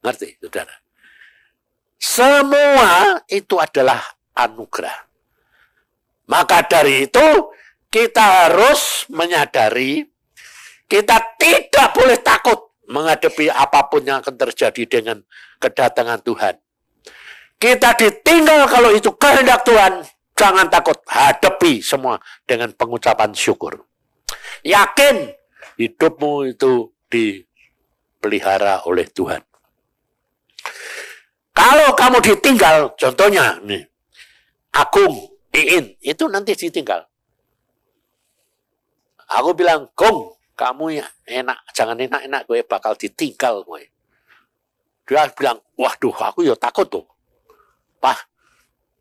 Ngerti, saudara? Semua itu adalah anugerah. Maka dari itu kita harus menyadari kita tidak boleh takut menghadapi apa pun yang akan terjadi dengan kedatangan Tuhan. Kita ditinggal kalau itu kehendak Tuhan, jangan takut, hadapi semua dengan pengucapan syukur. Yakin hidupmu itu dipelihara oleh Tuhan. Kalau kamu ditinggal, contohnya nih, Agung, Iin, itu nanti ditinggal. Aku bilang, Gong, kamu ya enak, jangan enak-enak gue bakal ditinggal gue. Dia bilang, waduh aku ya takut tuh. Pak,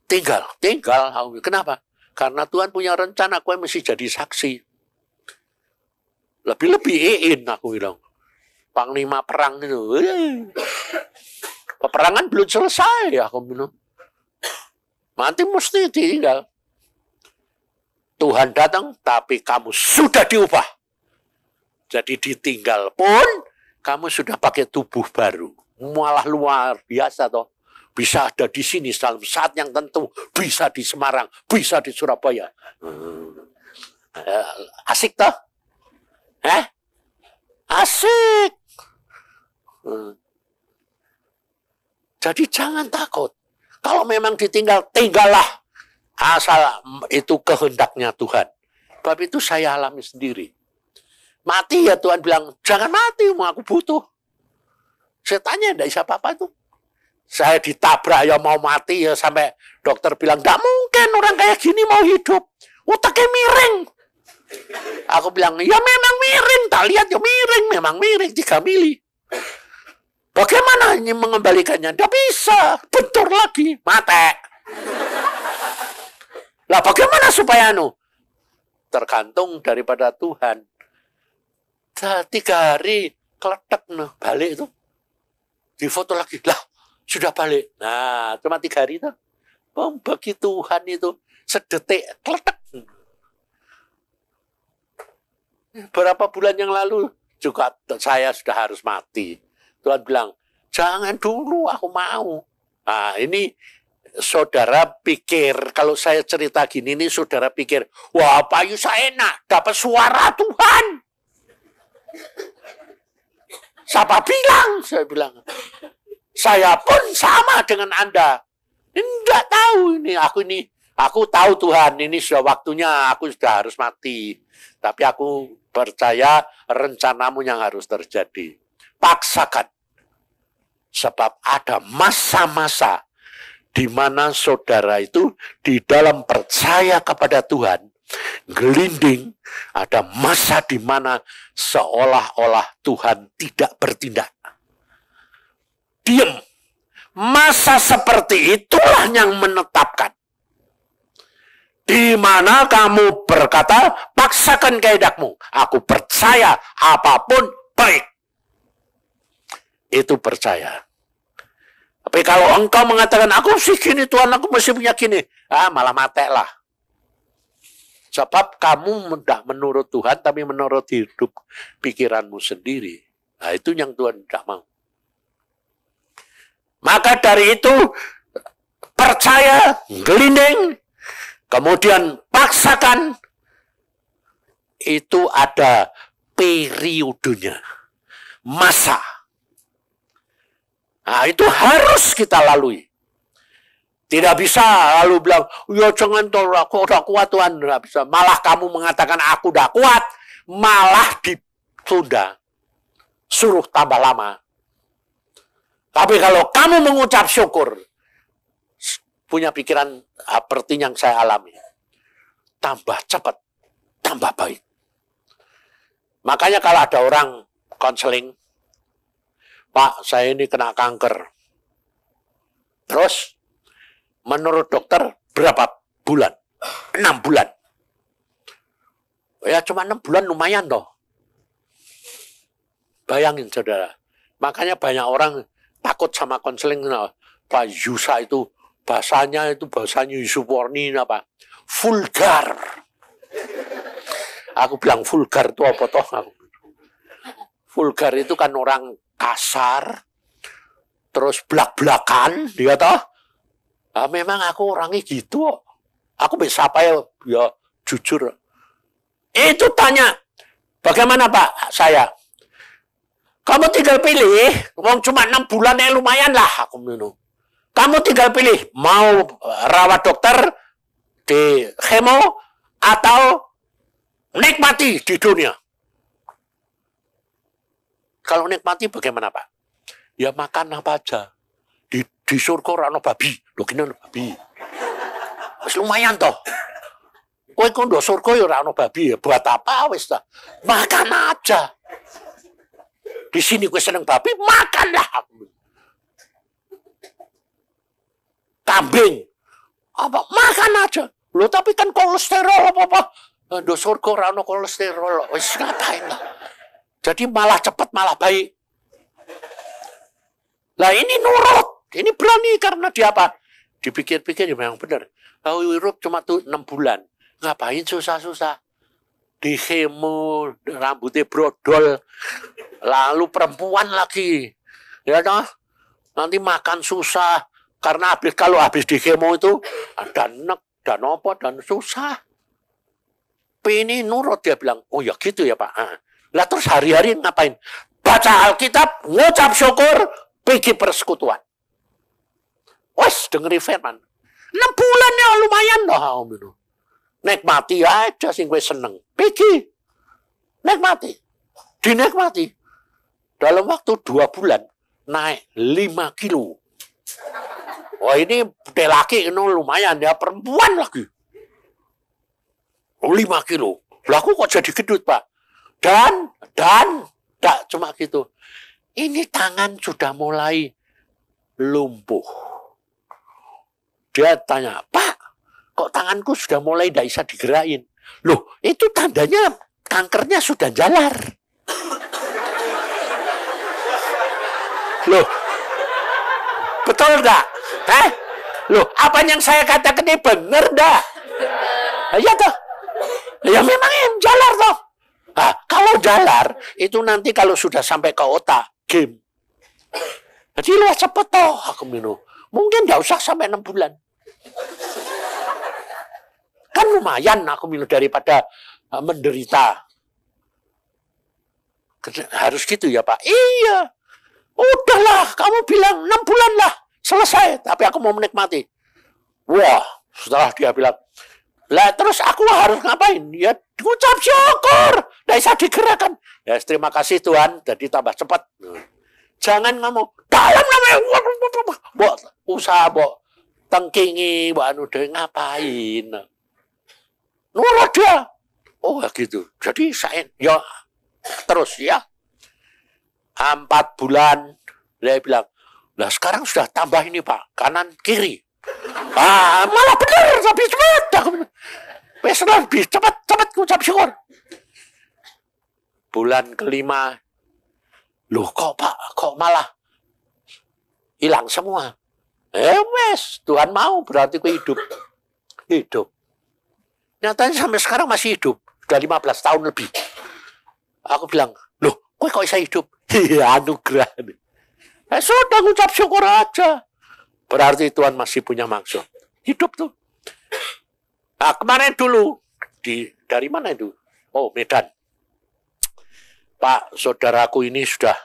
tinggal, tinggal. Kenapa? Karena Tuhan punya rencana, gue mesti jadi saksi. Lebih-lebih Iin, aku bilang. Panglima perang itu. Peperangan belum selesai, aku bilang. Mati mesti tinggal. Tuhan datang, tapi kamu sudah diubah. Jadi ditinggal pun, kamu sudah pakai tubuh baru. Malah luar biasa toh. Bisa ada di sini dalam saat yang tentu. Bisa di Semarang, bisa di Surabaya. Hmm. Asik toh? Eh? Asik. Hmm. Jadi jangan takut. Kalau memang ditinggal, tinggallah. Asal itu kehendaknya Tuhan. Sebab itu saya alami sendiri. Mati ya Tuhan bilang, jangan mati, mau aku butuh. Saya tanya, tidak bisa apa-apa itu. Saya ditabrak ya mau mati ya sampai dokter bilang, tidak mungkin orang kayak gini mau hidup. Otaknya miring. Aku bilang, ya memang miring. Tak lihat ya miring, memang miring. Tiga mili. Bagaimana ini mengembalikannya? Tidak bisa. Bentur lagi. Mate. Lah bagaimana supaya anu? Tergantung daripada Tuhan. Tiga hari keletek nah, balik itu. Di foto lagi. Lah sudah balik. Nah cuma tiga hari itu. Oh, bagi Tuhan itu sedetik keletek. Berapa bulan yang lalu juga saya sudah harus mati Tuhan bilang, jangan dulu aku mau. Nah ini saudara pikir, kalau saya cerita gini, ini saudara pikir, wah Pak saya enak, dapat suara Tuhan. Siapa bilang? Saya bilang. Saya pun sama dengan Anda. Tidak tahu ini, aku ini, aku tahu Tuhan, ini sudah waktunya, aku sudah harus mati. Tapi aku percaya rencanamu yang harus terjadi. Paksakan. Sebab ada masa-masa di mana saudara itu di dalam percaya kepada Tuhan, gelinding, ada masa di mana seolah-olah Tuhan tidak bertindak. Diam. Masa seperti itulah yang menetapkan. Di mana kamu berkata, paksakan kehendakmu. Aku percaya apa pun baik itu percaya. Tapi kalau engkau mengatakan, aku sih gini Tuhan, aku mesti punya gini. Ah, malah mati lah. Sebab kamu tidak menurut Tuhan, tapi menurut hidup pikiranmu sendiri. Nah, itu yang Tuhan tidak mau. Maka dari itu, percaya, gelinding, kemudian paksakan, itu ada periodenya. Masa Nah, itu harus kita lalui. Tidak bisa lalu bilang, ya jangan tolong aku udah kuat Tuhan. Tidak bisa. Malah kamu mengatakan aku udah kuat, malah ditunda. Suruh tambah lama. Tapi kalau kamu mengucap syukur, punya pikiran seperti yang saya alami, tambah cepat, tambah baik. Makanya kalau ada orang konseling, Pak, saya ini kena kanker. Terus, menurut dokter, berapa bulan? Enam bulan. Ya cuma enam bulan lumayan toh. Bayangin saudara. Makanya banyak orang takut sama konseling. Nah, Pak Yusa itu bahasanya itu bahasanya Yusuporni apa? Vulgar. Aku bilang vulgar itu apa toh? Vulgar itu kan orang kasar, terus belak-belakan, dia toh. Ah, memang aku orangnya gitu. Aku bisa apa ya? Ya jujur. Itu tanya, bagaimana Pak saya? Kamu tinggal pilih, uang cuma enam bulan ya lumayan lah aku minum. Kamu tinggal pilih, mau rawat dokter di chemo atau nikmati di dunia. Kalau nikmati bagaimana Pak? Ya makan apa aja. Di, surga rano babi. Loh gini babi. Wis lumayan toh. Kowe kondo surga ya rano babi ya. Buat apa wis ta? Makan aja. Di sini gue seneng babi, makanlah. Kambing. Apa? Makan aja. Lo tapi kan kolesterol apa-apa. Do surga rano kolesterol. Wis ngapain lah. Jadi malah cepat malah baik. Lah ini nurut, ini berani karena dia apa? Dipikir-pikir ya memang benar. Tahu Europe cuma tuh enam bulan. Ngapain susah-susah? Di chemo, rambutnya brodol, lalu perempuan lagi. Ya toh? Nanti makan susah. Karena habis kalau habis di itu ada nek dan apa dan susah. Ini nurut dia bilang, oh ya gitu ya Pak. Ah. Lah terus hari-hari ngapain? Baca Alkitab, ngucap syukur, pergi persekutuan. Wes dengeri firman. Enam bulan ya lumayan dah itu. Nikmati aja sing gue seneng. Pergi. Nikmati. Dinikmati. Dalam waktu dua bulan naik lima kilo. Wah ini laki ini lumayan ya perempuan lagi. Lima kilo. Laku kok jadi gedut pak? Dan, dan, tak cuma gitu. Ini tangan sudah mulai lumpuh. Dia tanya, Pak, kok tanganku sudah mulai tidak bisa digerakin? Loh, itu tandanya kankernya sudah jalar. Loh, betul enggak? Eh? Loh, apa yang saya katakan ini benar enggak? Ya toh. Ya memang yang jalar toh. Nah, kalau jalar, itu nanti kalau sudah sampai ke otak, game. Jadi lu cepet toh aku minum. Mungkin nggak usah sampai enam bulan. Kan lumayan aku minum daripada uh, menderita. Harus gitu ya Pak? Iya. Udahlah, kamu bilang enam bulan lah. Selesai. Tapi aku mau menikmati. Wah, setelah dia bilang, lah terus aku harus ngapain? Ya ucap syukur. Tidak bisa digerakkan. Ya terima kasih Tuhan. Jadi tambah cepat. Jangan ngomong. Dalam namanya. Bok usaha bok. Tengkingi. Bok anu deh ngapain. Nurut dia. Oh gitu. Jadi saya. Ya terus ya. Empat bulan. Dia bilang. Nah sekarang sudah tambah ini Pak. Kanan kiri. Ah, malah benar, tapi cepat. Wes lebih cepat, cepat ucap syukur. Bulan kelima, loh kok pak, kok malah hilang semua. Eh wes, Tuhan mau berarti ku hidup. Hidup. Nyatanya sampai sekarang masih hidup. Sudah 15 tahun lebih. Aku bilang, loh kok kok bisa hidup? Iya anugerah. Eh sudah ngucap syukur aja. Berarti Tuhan masih punya maksud. Hidup tuh. Nah, kemarin dulu di dari mana itu? Oh, Medan. Pak, saudaraku ini sudah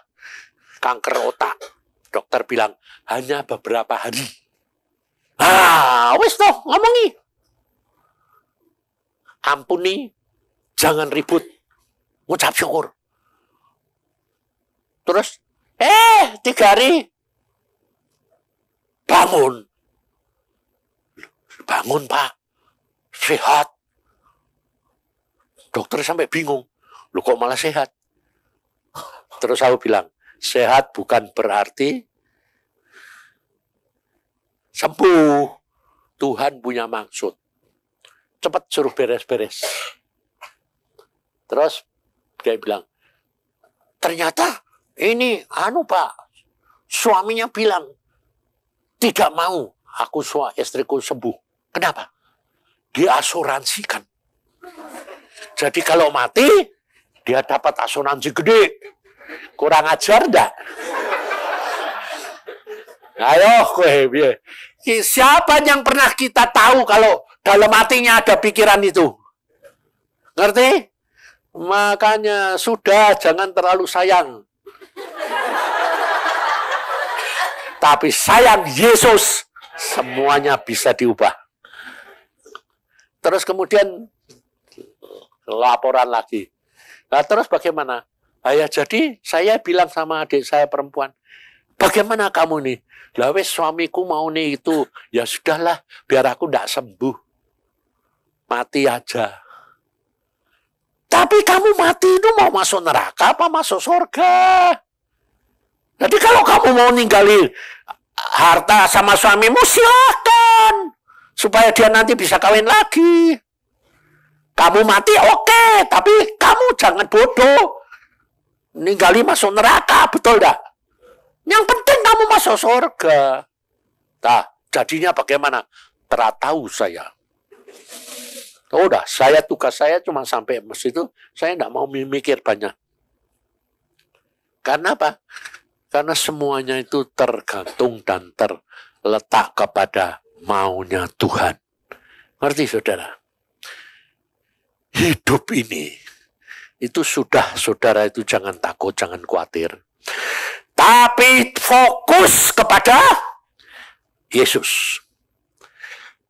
kanker otak. Dokter bilang hanya beberapa hari. Ah, wes toh ngomongi. Ampuni, jangan ribut. Ngucap syukur. Terus, eh, tiga hari Bangun. Bangun, Pak. Sehat. Dokter sampai bingung. Lu kok malah sehat? Terus aku bilang, sehat bukan berarti sembuh. Tuhan punya maksud. Cepat suruh beres-beres. Terus dia bilang, ternyata ini anu pak, suaminya bilang, tidak mau aku suami istriku sembuh. Kenapa? Diasuransikan. Jadi kalau mati, dia dapat asuransi gede. Kurang ajar enggak? Ayo kowe? Siapa yang pernah kita tahu kalau dalam hatinya ada pikiran itu? Ngerti? Makanya sudah jangan terlalu sayang. Tapi sayang Yesus semuanya bisa diubah. Terus kemudian laporan lagi. Nah, terus bagaimana? Ayah jadi saya bilang sama adik saya perempuan, bagaimana kamu nih? Lah suamiku mau nih itu, ya sudahlah, biar aku tidak sembuh. Mati aja. Tapi kamu mati itu mau masuk neraka apa masuk surga? Jadi kalau kamu mau ninggalin harta sama suamimu silakan supaya dia nanti bisa kawin lagi. Kamu mati oke, okay, tapi kamu jangan bodoh. Ninggali masuk neraka, betul dah. Yang penting kamu masuk surga. Nah, jadinya bagaimana? Teratau saya. Oh, udah, saya tugas saya cuma sampai masjid itu, saya tidak mau mikir banyak. Karena apa? Karena semuanya itu tergantung dan terletak kepada maunya Tuhan. Ngerti saudara? Hidup ini, itu sudah saudara itu jangan takut, jangan khawatir. Tapi fokus kepada Yesus.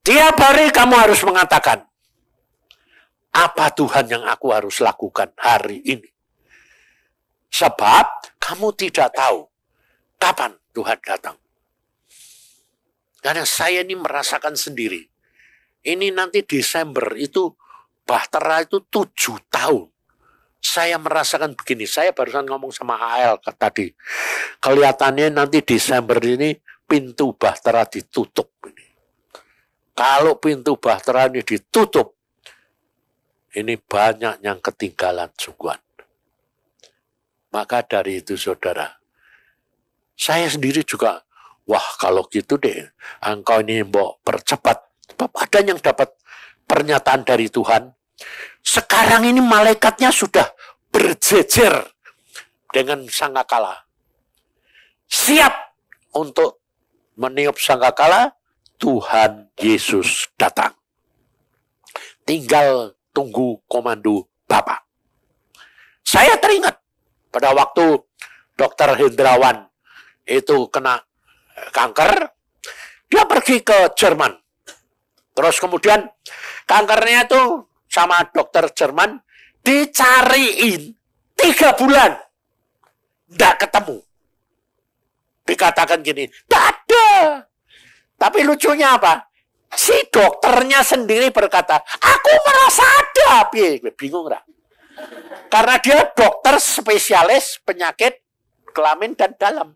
Tiap hari kamu harus mengatakan, apa Tuhan yang aku harus lakukan hari ini? Sebab kamu tidak tahu kapan Tuhan datang. Karena saya ini merasakan sendiri. Ini nanti Desember itu Bahtera itu tujuh tahun. Saya merasakan begini. Saya barusan ngomong sama AL tadi. Kelihatannya nanti Desember ini pintu Bahtera ditutup. Ini. Kalau pintu Bahtera ini ditutup, ini banyak yang ketinggalan sungguhan. Maka dari itu saudara, saya sendiri juga, wah kalau gitu deh, engkau ini mau percepat. Sebab ada yang dapat pernyataan dari Tuhan. Sekarang ini malaikatnya sudah berjejer dengan sangkakala. Siap untuk meniup sangkakala, Tuhan Yesus datang. Tinggal tunggu komando Bapak. Saya teringat pada waktu dokter Hendrawan itu kena kanker, dia pergi ke Jerman. Terus kemudian kankernya itu sama dokter Jerman dicariin tiga bulan. Tidak ketemu. Dikatakan gini, tidak ada. Tapi lucunya apa? Si dokternya sendiri berkata, aku merasa ada. Bingung nggak? Karena dia dokter spesialis penyakit kelamin dan dalam.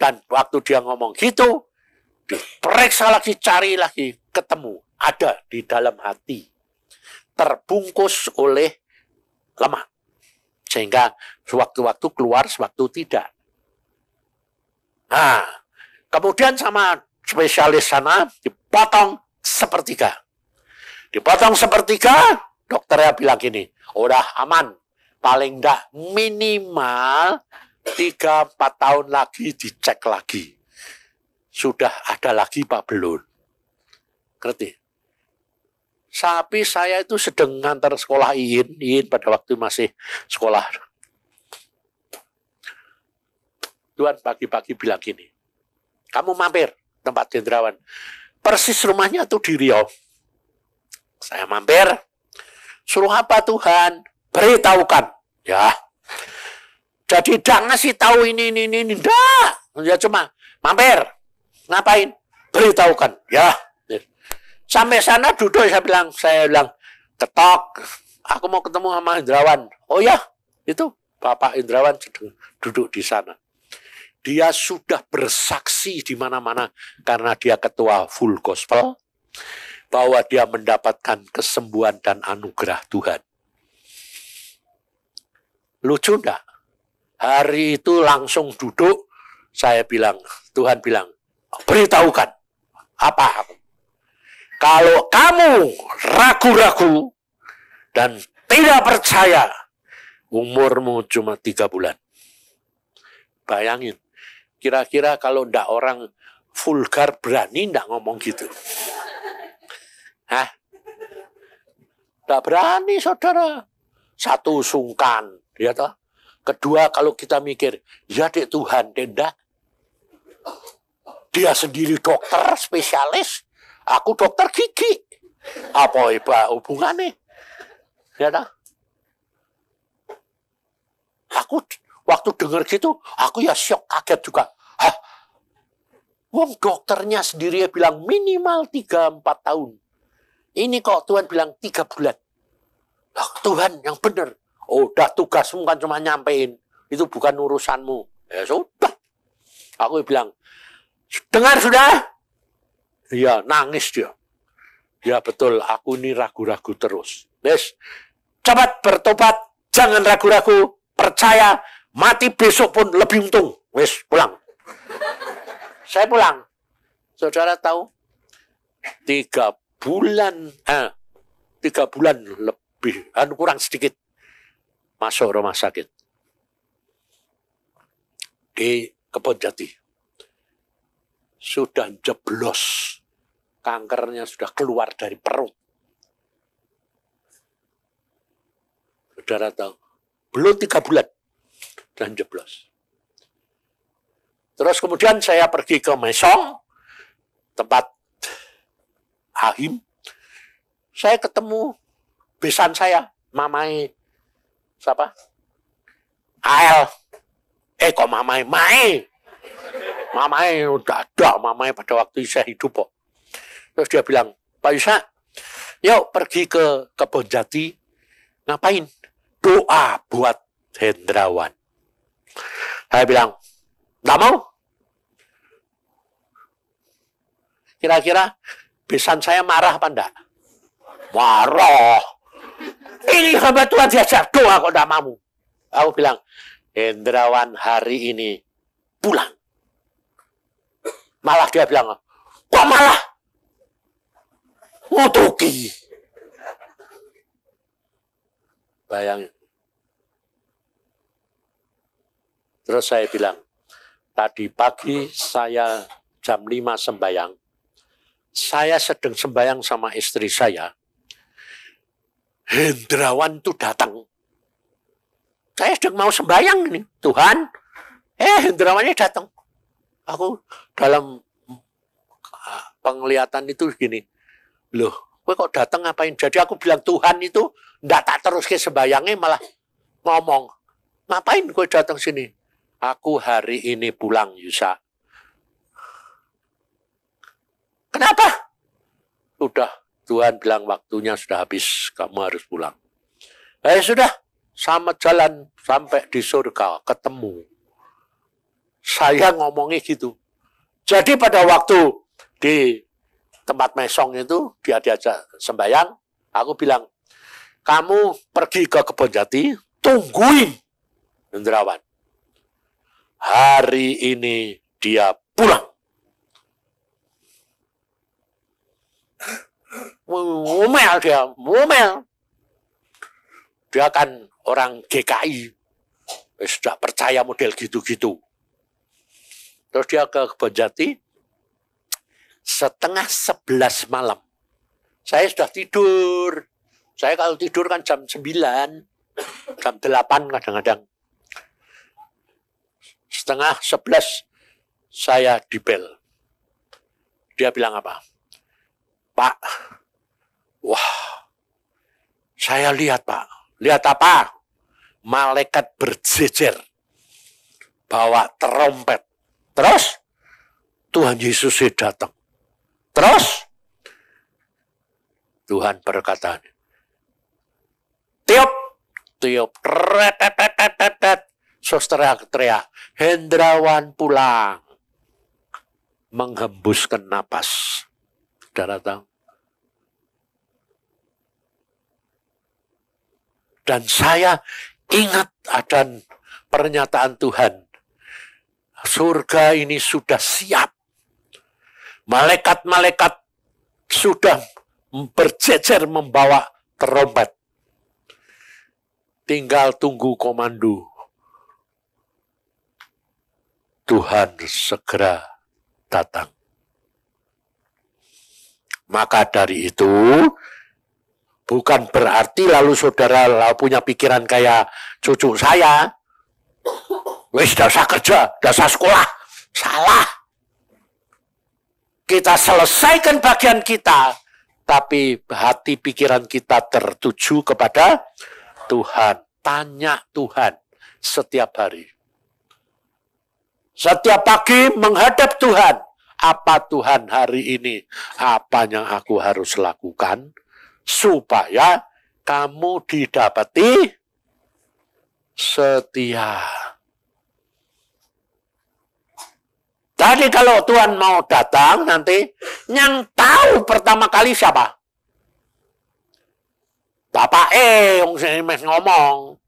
Dan waktu dia ngomong gitu, diperiksa lagi, cari lagi, ketemu. Ada di dalam hati. Terbungkus oleh lemak. Sehingga sewaktu-waktu keluar, sewaktu tidak. Nah, kemudian sama spesialis sana dipotong sepertiga. Dipotong sepertiga, dokternya bilang gini, udah aman. Paling enggak minimal 3-4 tahun lagi dicek lagi. Sudah ada lagi Pak belum? Ngerti? Sapi saya itu sedang ngantar sekolah Iin, Iin pada waktu masih sekolah. Tuhan pagi-pagi bilang gini, kamu mampir tempat jendrawan. Persis rumahnya tuh di Riau. Saya mampir, Suruh apa Tuhan? Beritahukan. Ya. Jadi tidak ngasih tahu ini, ini, ini, ini. Tidak. Ya cuma mampir. Ngapain? Beritahukan. Ya. Sampai sana duduk saya bilang, saya bilang, ketok. Aku mau ketemu sama Indrawan. Oh ya, itu Bapak Indrawan duduk di sana. Dia sudah bersaksi di mana-mana karena dia ketua full gospel bahwa dia mendapatkan kesembuhan dan anugerah Tuhan. Lucu enggak? Hari itu langsung duduk, saya bilang, Tuhan bilang, beritahukan. Apa? Kalau kamu ragu-ragu dan tidak percaya, umurmu cuma tiga bulan. Bayangin, Kira-kira kalau ndak orang vulgar berani ndak ngomong gitu? Hah? Ndak berani saudara. Satu sungkan, ya toh. Kedua kalau kita mikir, ya dek Tuhan, tidak. Dia sendiri dokter, spesialis. Aku dokter gigi. Apa iba hubungannya? Ya toh? Aku waktu dengar gitu, aku ya syok kaget juga. Hah? Wong dokternya sendiri bilang minimal 3-4 tahun. Ini kok Tuhan bilang 3 bulan. Nah, Tuhan yang benar. Oh, udah tugasmu kan cuma nyampein. Itu bukan urusanmu. Ya sudah. Aku bilang, dengar sudah? Iya, nangis dia. Ya betul, aku ini ragu-ragu terus. Yes, cepat bertobat, jangan ragu-ragu, percaya, mati besok pun lebih untung. Wes, pulang. Saya pulang. Saudara tahu, tiga bulan, eh, tiga bulan lebih, anu kurang sedikit, masuk rumah sakit di Kebon Jati. Sudah jeblos, kankernya sudah keluar dari perut. Saudara tahu, belum tiga bulan dan jeblos. Terus kemudian saya pergi ke Mesong, tempat Ahim. Saya ketemu besan saya, mamai siapa? Ael. Eh kok mamai? Mai. Mamai udah ada mamai pada waktu saya hidup kok. Terus dia bilang, Pak Yusa, yuk pergi ke kebun jati. Ngapain? Doa buat Hendrawan. Saya bilang, nggak mau. Kira-kira besan saya marah apa enggak? Marah. Ini hamba Tuhan diajak doa kok enggak mau. Aku bilang, Hendrawan hari ini pulang. Malah dia bilang, kok malah ngutuki. Bayangin. Terus saya bilang, tadi pagi saya jam 5 sembayang. Saya sedang sembayang sama istri saya. Hendrawan itu datang. Saya sedang mau sembayang ini. Tuhan, eh Hendrawannya datang. Aku dalam ah, penglihatan itu gini. Loh, gue kok datang ngapain? Jadi aku bilang Tuhan itu ndak tak terus ke sembayangnya malah ngomong. Ngapain gue datang sini? Aku hari ini pulang, Yusa. Kenapa? Sudah, Tuhan bilang waktunya sudah habis, kamu harus pulang. Eh sudah, sama jalan sampai di surga, ketemu. Saya ngomongnya gitu. Jadi pada waktu di tempat mesong itu, dia diajak sembayang, aku bilang, kamu pergi ke kebun jati, tungguin Indrawan. Hari ini dia pulang. Ngomel dia, ngomel. Dia kan orang GKI. Sudah percaya model gitu-gitu. Terus dia ke Kebon Jati, setengah sebelas malam. Saya sudah tidur. Saya kalau tidur kan jam sembilan, jam delapan kadang-kadang. Setengah sebelas saya di bel. Dia bilang apa? Pak, wah, saya lihat Pak. Lihat apa? Malaikat berjejer. Bawa terompet. Terus, Tuhan Yesus datang. Terus, Tuhan berkata, tiup, tiup, retetetetetet, sos teriak-teriak, Hendrawan pulang, menghembuskan napas. Saudara tahu? Dan saya ingat ada pernyataan Tuhan. Surga ini sudah siap. Malaikat-malaikat sudah berjejer membawa terompet. Tinggal tunggu komando. Tuhan segera datang. Maka dari itu, bukan berarti lalu saudara punya pikiran kayak cucu saya. Wis dasar kerja, dasar sekolah. Salah. Kita selesaikan bagian kita, tapi hati pikiran kita tertuju kepada Tuhan. Tanya Tuhan setiap hari. Setiap pagi menghadap Tuhan. Apa Tuhan hari ini? Apa yang aku harus lakukan? Supaya kamu didapati setia. Jadi kalau Tuhan mau datang nanti, yang tahu pertama kali siapa? Bapak E yang ngomong.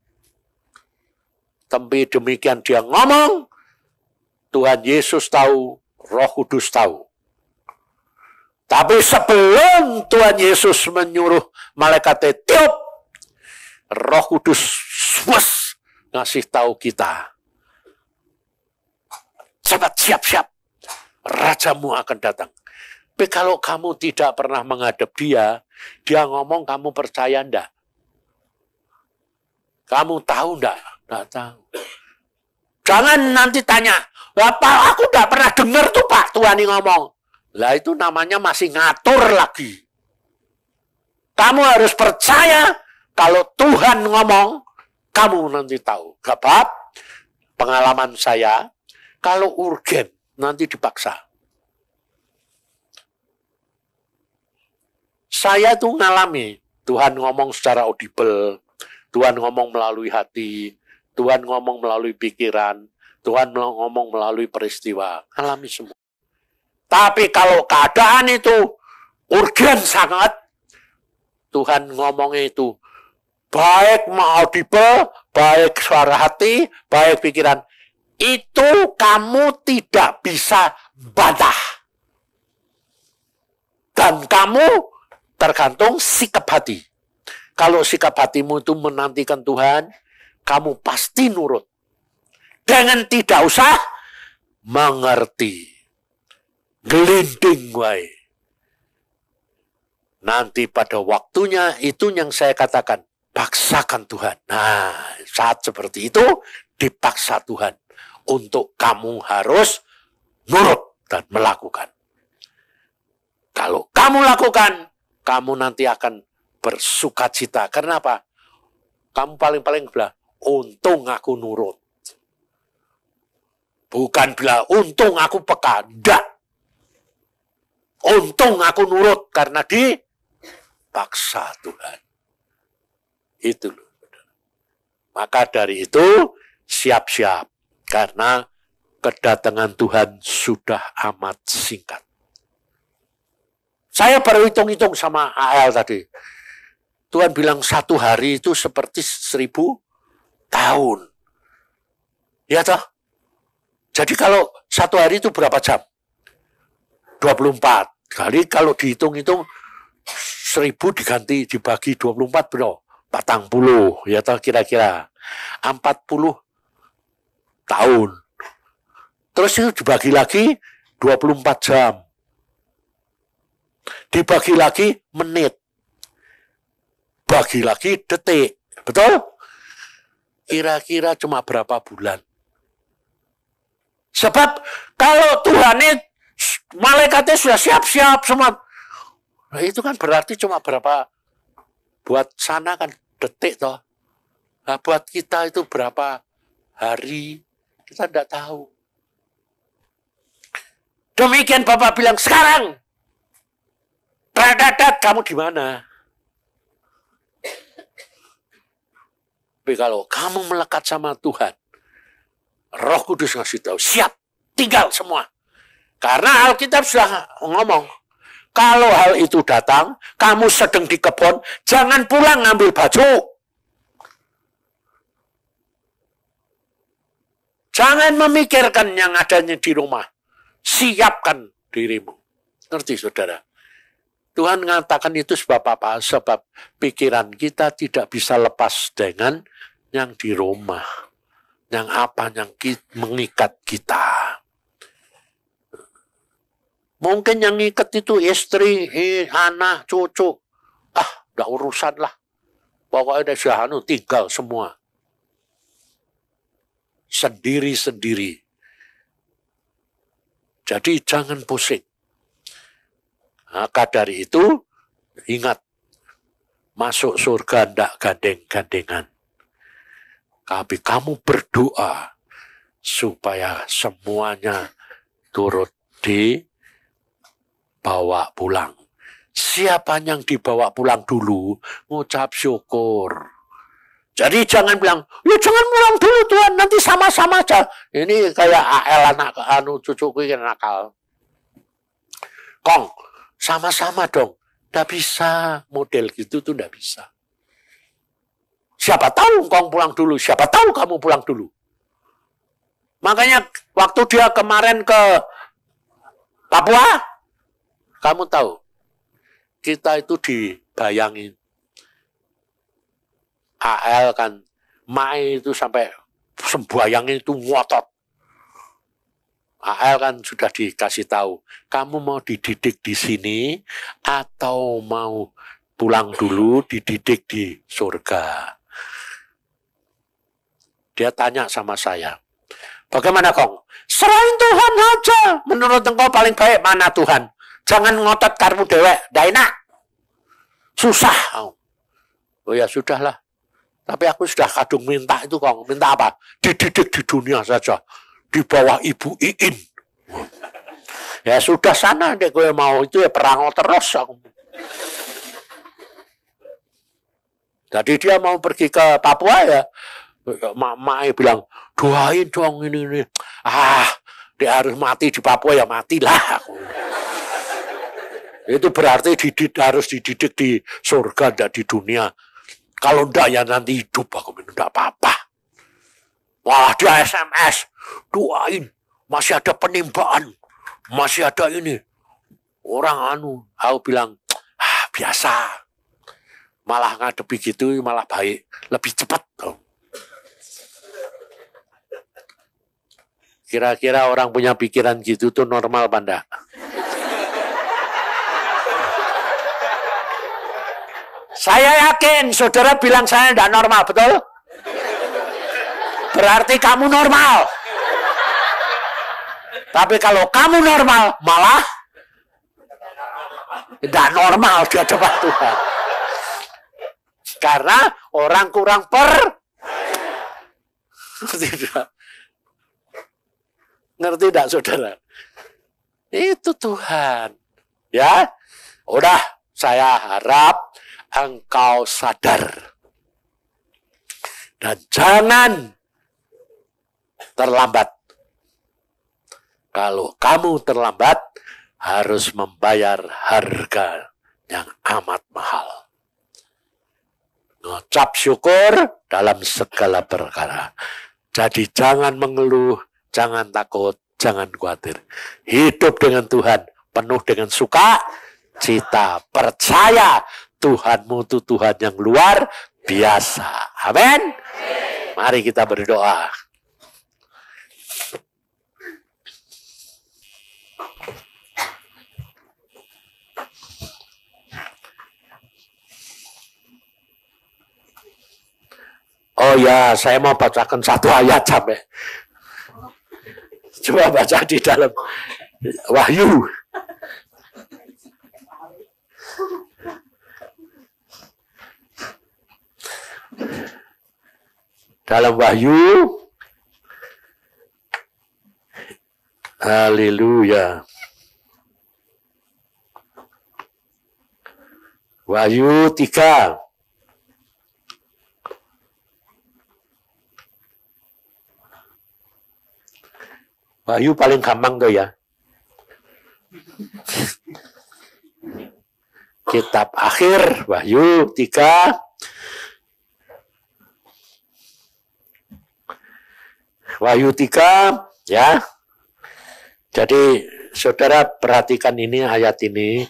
Tapi demikian dia ngomong, Tuhan Yesus tahu, Roh Kudus tahu. Tapi sebelum Tuhan Yesus menyuruh malaikat tiup, Roh Kudus ngasih tahu kita. Cepat siap-siap, rajamu akan datang. Tapi kalau kamu tidak pernah menghadap dia, dia ngomong kamu percaya ndak? Kamu tahu ndak? Nggak tahu. Jangan nanti tanya, apa aku nggak pernah dengar tuh Pak Tuhan ini ngomong. Lah itu namanya masih ngatur lagi. Kamu harus percaya kalau Tuhan ngomong, kamu nanti tahu. Sebab pengalaman saya, kalau urgen nanti dipaksa. Saya tuh ngalami Tuhan ngomong secara audible, Tuhan ngomong melalui hati, Tuhan ngomong melalui pikiran, Tuhan ngomong melalui peristiwa. Alami semua. Tapi kalau keadaan itu urgen sangat, Tuhan ngomongnya itu baik audible, baik suara hati, baik pikiran. Itu kamu tidak bisa bantah. Dan kamu tergantung sikap hati. Kalau sikap hatimu itu menantikan Tuhan, kamu pasti nurut dengan tidak usah mengerti. Gelinding wae. Nanti pada waktunya itu yang saya katakan, paksakan Tuhan. Nah, saat seperti itu dipaksa Tuhan untuk kamu harus nurut dan melakukan. Kalau kamu lakukan, kamu nanti akan bersuka cita. Karena apa? Kamu paling-paling bilang, untung aku nurut. Bukan bila untung aku peka. Tidak. Untung aku nurut karena dipaksa Tuhan. Itu loh. Maka dari itu siap-siap. Karena kedatangan Tuhan sudah amat singkat. Saya baru hitung-hitung sama AL tadi. Tuhan bilang satu hari itu seperti seribu tahun. Ya toh? Jadi kalau satu hari itu berapa jam? 24. Kali kalau dihitung-hitung seribu diganti dibagi 24 bro. Patang puluh, ya tahu kira-kira. 40 tahun. Terus itu dibagi lagi 24 jam. Dibagi lagi menit. Bagi lagi detik. Betul? Kira-kira cuma berapa bulan? Sebab kalau Tuhan ini malaikatnya sudah siap-siap semua. Nah, itu kan berarti cuma berapa buat sana kan detik toh. Nah, buat kita itu berapa hari kita tidak tahu. Demikian Bapak bilang sekarang. Dadat kamu di mana? Tapi kalau kamu melekat sama Tuhan, Roh Kudus ngasih tahu, siap, tinggal semua. Karena Alkitab sudah ngomong, kalau hal itu datang, kamu sedang di kebun, jangan pulang ngambil baju. Jangan memikirkan yang adanya di rumah. Siapkan dirimu. Ngerti saudara? Tuhan mengatakan itu sebab apa? Sebab pikiran kita tidak bisa lepas dengan yang di rumah yang apa yang mengikat kita. Mungkin yang ngikat itu istri, anak, cucu. Ah, udah urusan lah. Pokoknya sudah anu tinggal semua. Sendiri-sendiri. Jadi jangan pusing. Maka dari itu, ingat, masuk surga ndak gandeng-gandengan. Tapi kamu berdoa supaya semuanya turut dibawa pulang. Siapa yang dibawa pulang dulu, ngucap syukur. Jadi jangan bilang, ya jangan pulang dulu Tuhan, nanti sama-sama aja. Ini kayak AL anak anu cucuku yang nakal. Kong, sama-sama dong. Tidak bisa model gitu tuh tidak bisa. Siapa tahu kong pulang dulu, siapa tahu kamu pulang dulu. Makanya waktu dia kemarin ke Papua, kamu tahu, kita itu dibayangin. AL kan, Mai itu sampai sembayangin itu ngotot. AL kan sudah dikasih tahu, kamu mau dididik di sini atau mau pulang dulu dididik di surga. Dia tanya sama saya, bagaimana kong? Serahin Tuhan aja. Menurut engkau paling baik mana Tuhan? Jangan ngotot karmu dewek, dah enak. Susah. Oh ya sudahlah. Tapi aku sudah kadung minta itu kong. Minta apa? Dididik di dunia saja di bawah Ibu Iin. Ya sudah sana deh gue mau itu ya perang terus. Jadi dia mau pergi ke Papua ya, mak mak bilang doain dong ini ini. Ah, dia harus mati di Papua ya matilah. Itu berarti dididik, harus dididik di surga dan di dunia. Kalau enggak ya nanti hidup aku minum enggak apa-apa. Wah dia SMS, doain, masih ada penimbaan, masih ada ini. Orang anu, aku bilang, ah, biasa. Malah ngadepi gitu malah baik, lebih cepat. Kira-kira orang punya pikiran gitu tuh normal banda. Saya yakin saudara bilang saya tidak normal, betul? berarti kamu normal. Tapi kalau kamu normal, malah tidak normal di hadapan Tuhan. Karena orang kurang per tidak. Ngerti tidak saudara? Itu Tuhan. Ya, udah saya harap engkau sadar. Dan jangan terlambat. Kalau kamu terlambat, harus membayar harga yang amat mahal. Ngocap syukur dalam segala perkara. Jadi jangan mengeluh, jangan takut, jangan khawatir. Hidup dengan Tuhan, penuh dengan suka, cita, percaya Tuhanmu itu Tuhan yang luar biasa. Amin. Mari kita berdoa. Oh ya, saya mau bacakan satu ayat sampai. Coba baca di dalam Wahyu. Dalam Wahyu Haleluya. Wahyu 3 Wahyu paling gampang tuh ya. Kitab akhir Wahyu 3 Wahyu 3 ya. Jadi saudara perhatikan ini ayat ini.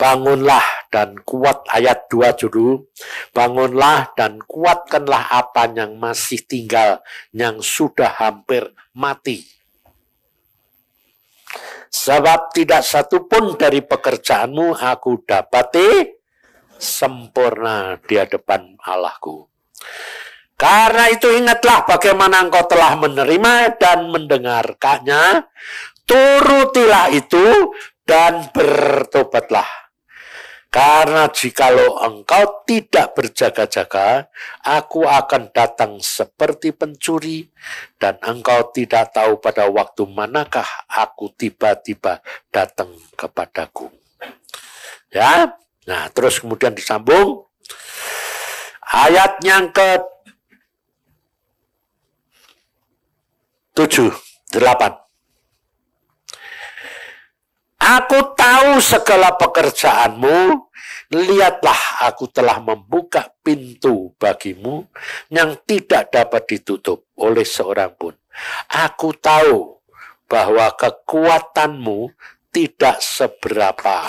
Bangunlah dan kuat ayat 2 judul. Bangunlah dan kuatkanlah apa yang masih tinggal, yang sudah hampir mati. Sebab tidak satu pun dari pekerjaanmu aku dapati sempurna di hadapan Allahku. Karena itu ingatlah bagaimana engkau telah menerima dan mendengarkannya. Turutilah itu dan bertobatlah. Karena jikalau engkau tidak berjaga-jaga, aku akan datang seperti pencuri, dan engkau tidak tahu pada waktu manakah aku tiba-tiba datang kepadaku. Ya, nah terus kemudian disambung ayat yang ke tujuh, delapan. Aku tahu segala pekerjaanmu. Lihatlah aku telah membuka pintu bagimu yang tidak dapat ditutup oleh seorang pun. Aku tahu bahwa kekuatanmu tidak seberapa.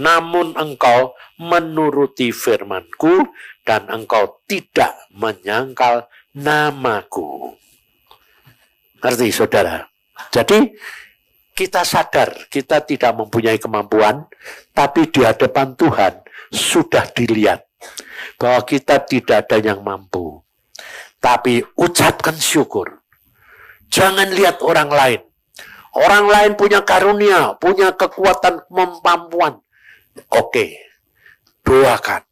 Namun engkau menuruti firmanku dan engkau tidak menyangkal namaku. Ngerti saudara? Jadi kita sadar kita tidak mempunyai kemampuan, tapi di hadapan Tuhan sudah dilihat bahwa kita tidak ada yang mampu. Tapi ucapkan syukur. Jangan lihat orang lain. Orang lain punya karunia, punya kekuatan kemampuan. Oke, doakan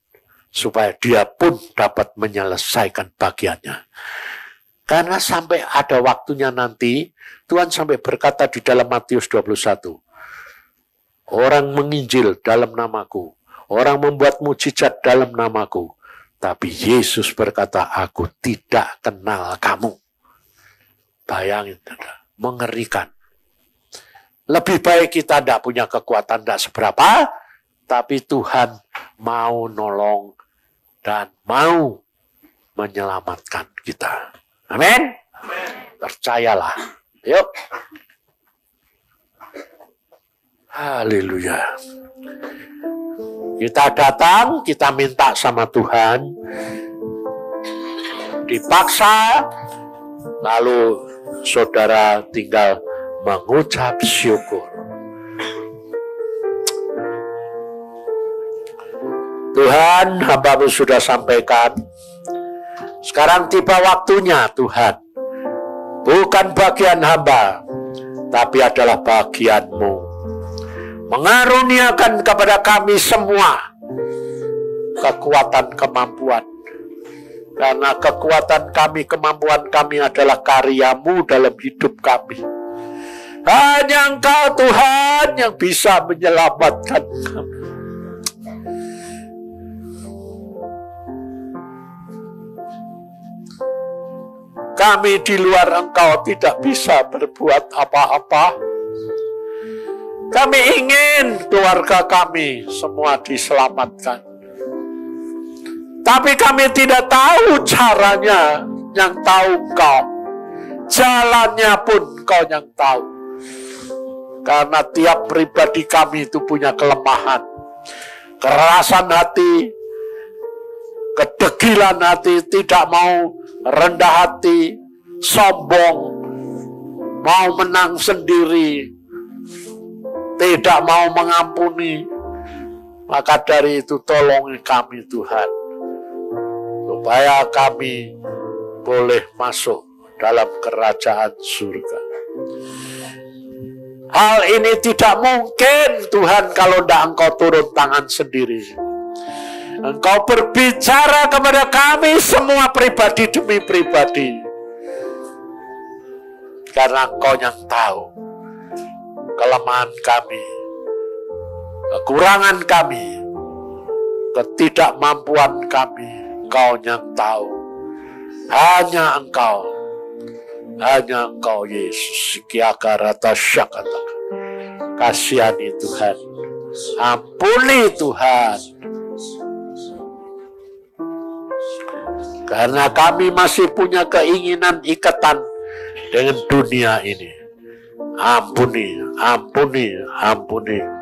supaya dia pun dapat menyelesaikan bagiannya. Karena sampai ada waktunya nanti, Tuhan sampai berkata di dalam Matius 21, Orang menginjil dalam namaku, orang membuat mujizat dalam namaku, tapi Yesus berkata, aku tidak kenal kamu. Bayangin, mengerikan. Lebih baik kita tidak punya kekuatan tidak seberapa, tapi Tuhan mau nolong dan mau menyelamatkan kita. Amin. Percayalah. Yuk. Haleluya. Kita datang, kita minta sama Tuhan. Dipaksa, lalu saudara tinggal mengucap syukur. Tuhan, hambamu sudah sampaikan, sekarang tiba waktunya Tuhan. Bukan bagian hamba, tapi adalah bagianmu. Mengaruniakan kepada kami semua kekuatan kemampuan. Karena kekuatan kami, kemampuan kami adalah karyamu dalam hidup kami. Hanya engkau Tuhan yang bisa menyelamatkan kami. Kami di luar engkau tidak bisa berbuat apa-apa. Kami ingin keluarga kami semua diselamatkan. Tapi kami tidak tahu caranya, yang tahu kau. Jalannya pun kau yang tahu. Karena tiap pribadi kami itu punya kelemahan. Kerasan hati, kedegilan hati, tidak mau rendah hati, sombong, mau menang sendiri, tidak mau mengampuni. Maka dari itu tolongi kami Tuhan. Supaya kami boleh masuk dalam kerajaan surga. Hal ini tidak mungkin Tuhan kalau tidak engkau turun tangan sendiri. Engkau berbicara kepada kami semua pribadi demi pribadi. Karena engkau yang tahu kelemahan kami, kekurangan kami, ketidakmampuan kami. Engkau yang tahu. Hanya engkau. Hanya engkau Yesus. Kiakarata syakata. Kasihani Tuhan. Ampuni Tuhan Karena kami masih punya keinginan ikatan dengan dunia ini. Ampuni, ampuni, ampuni.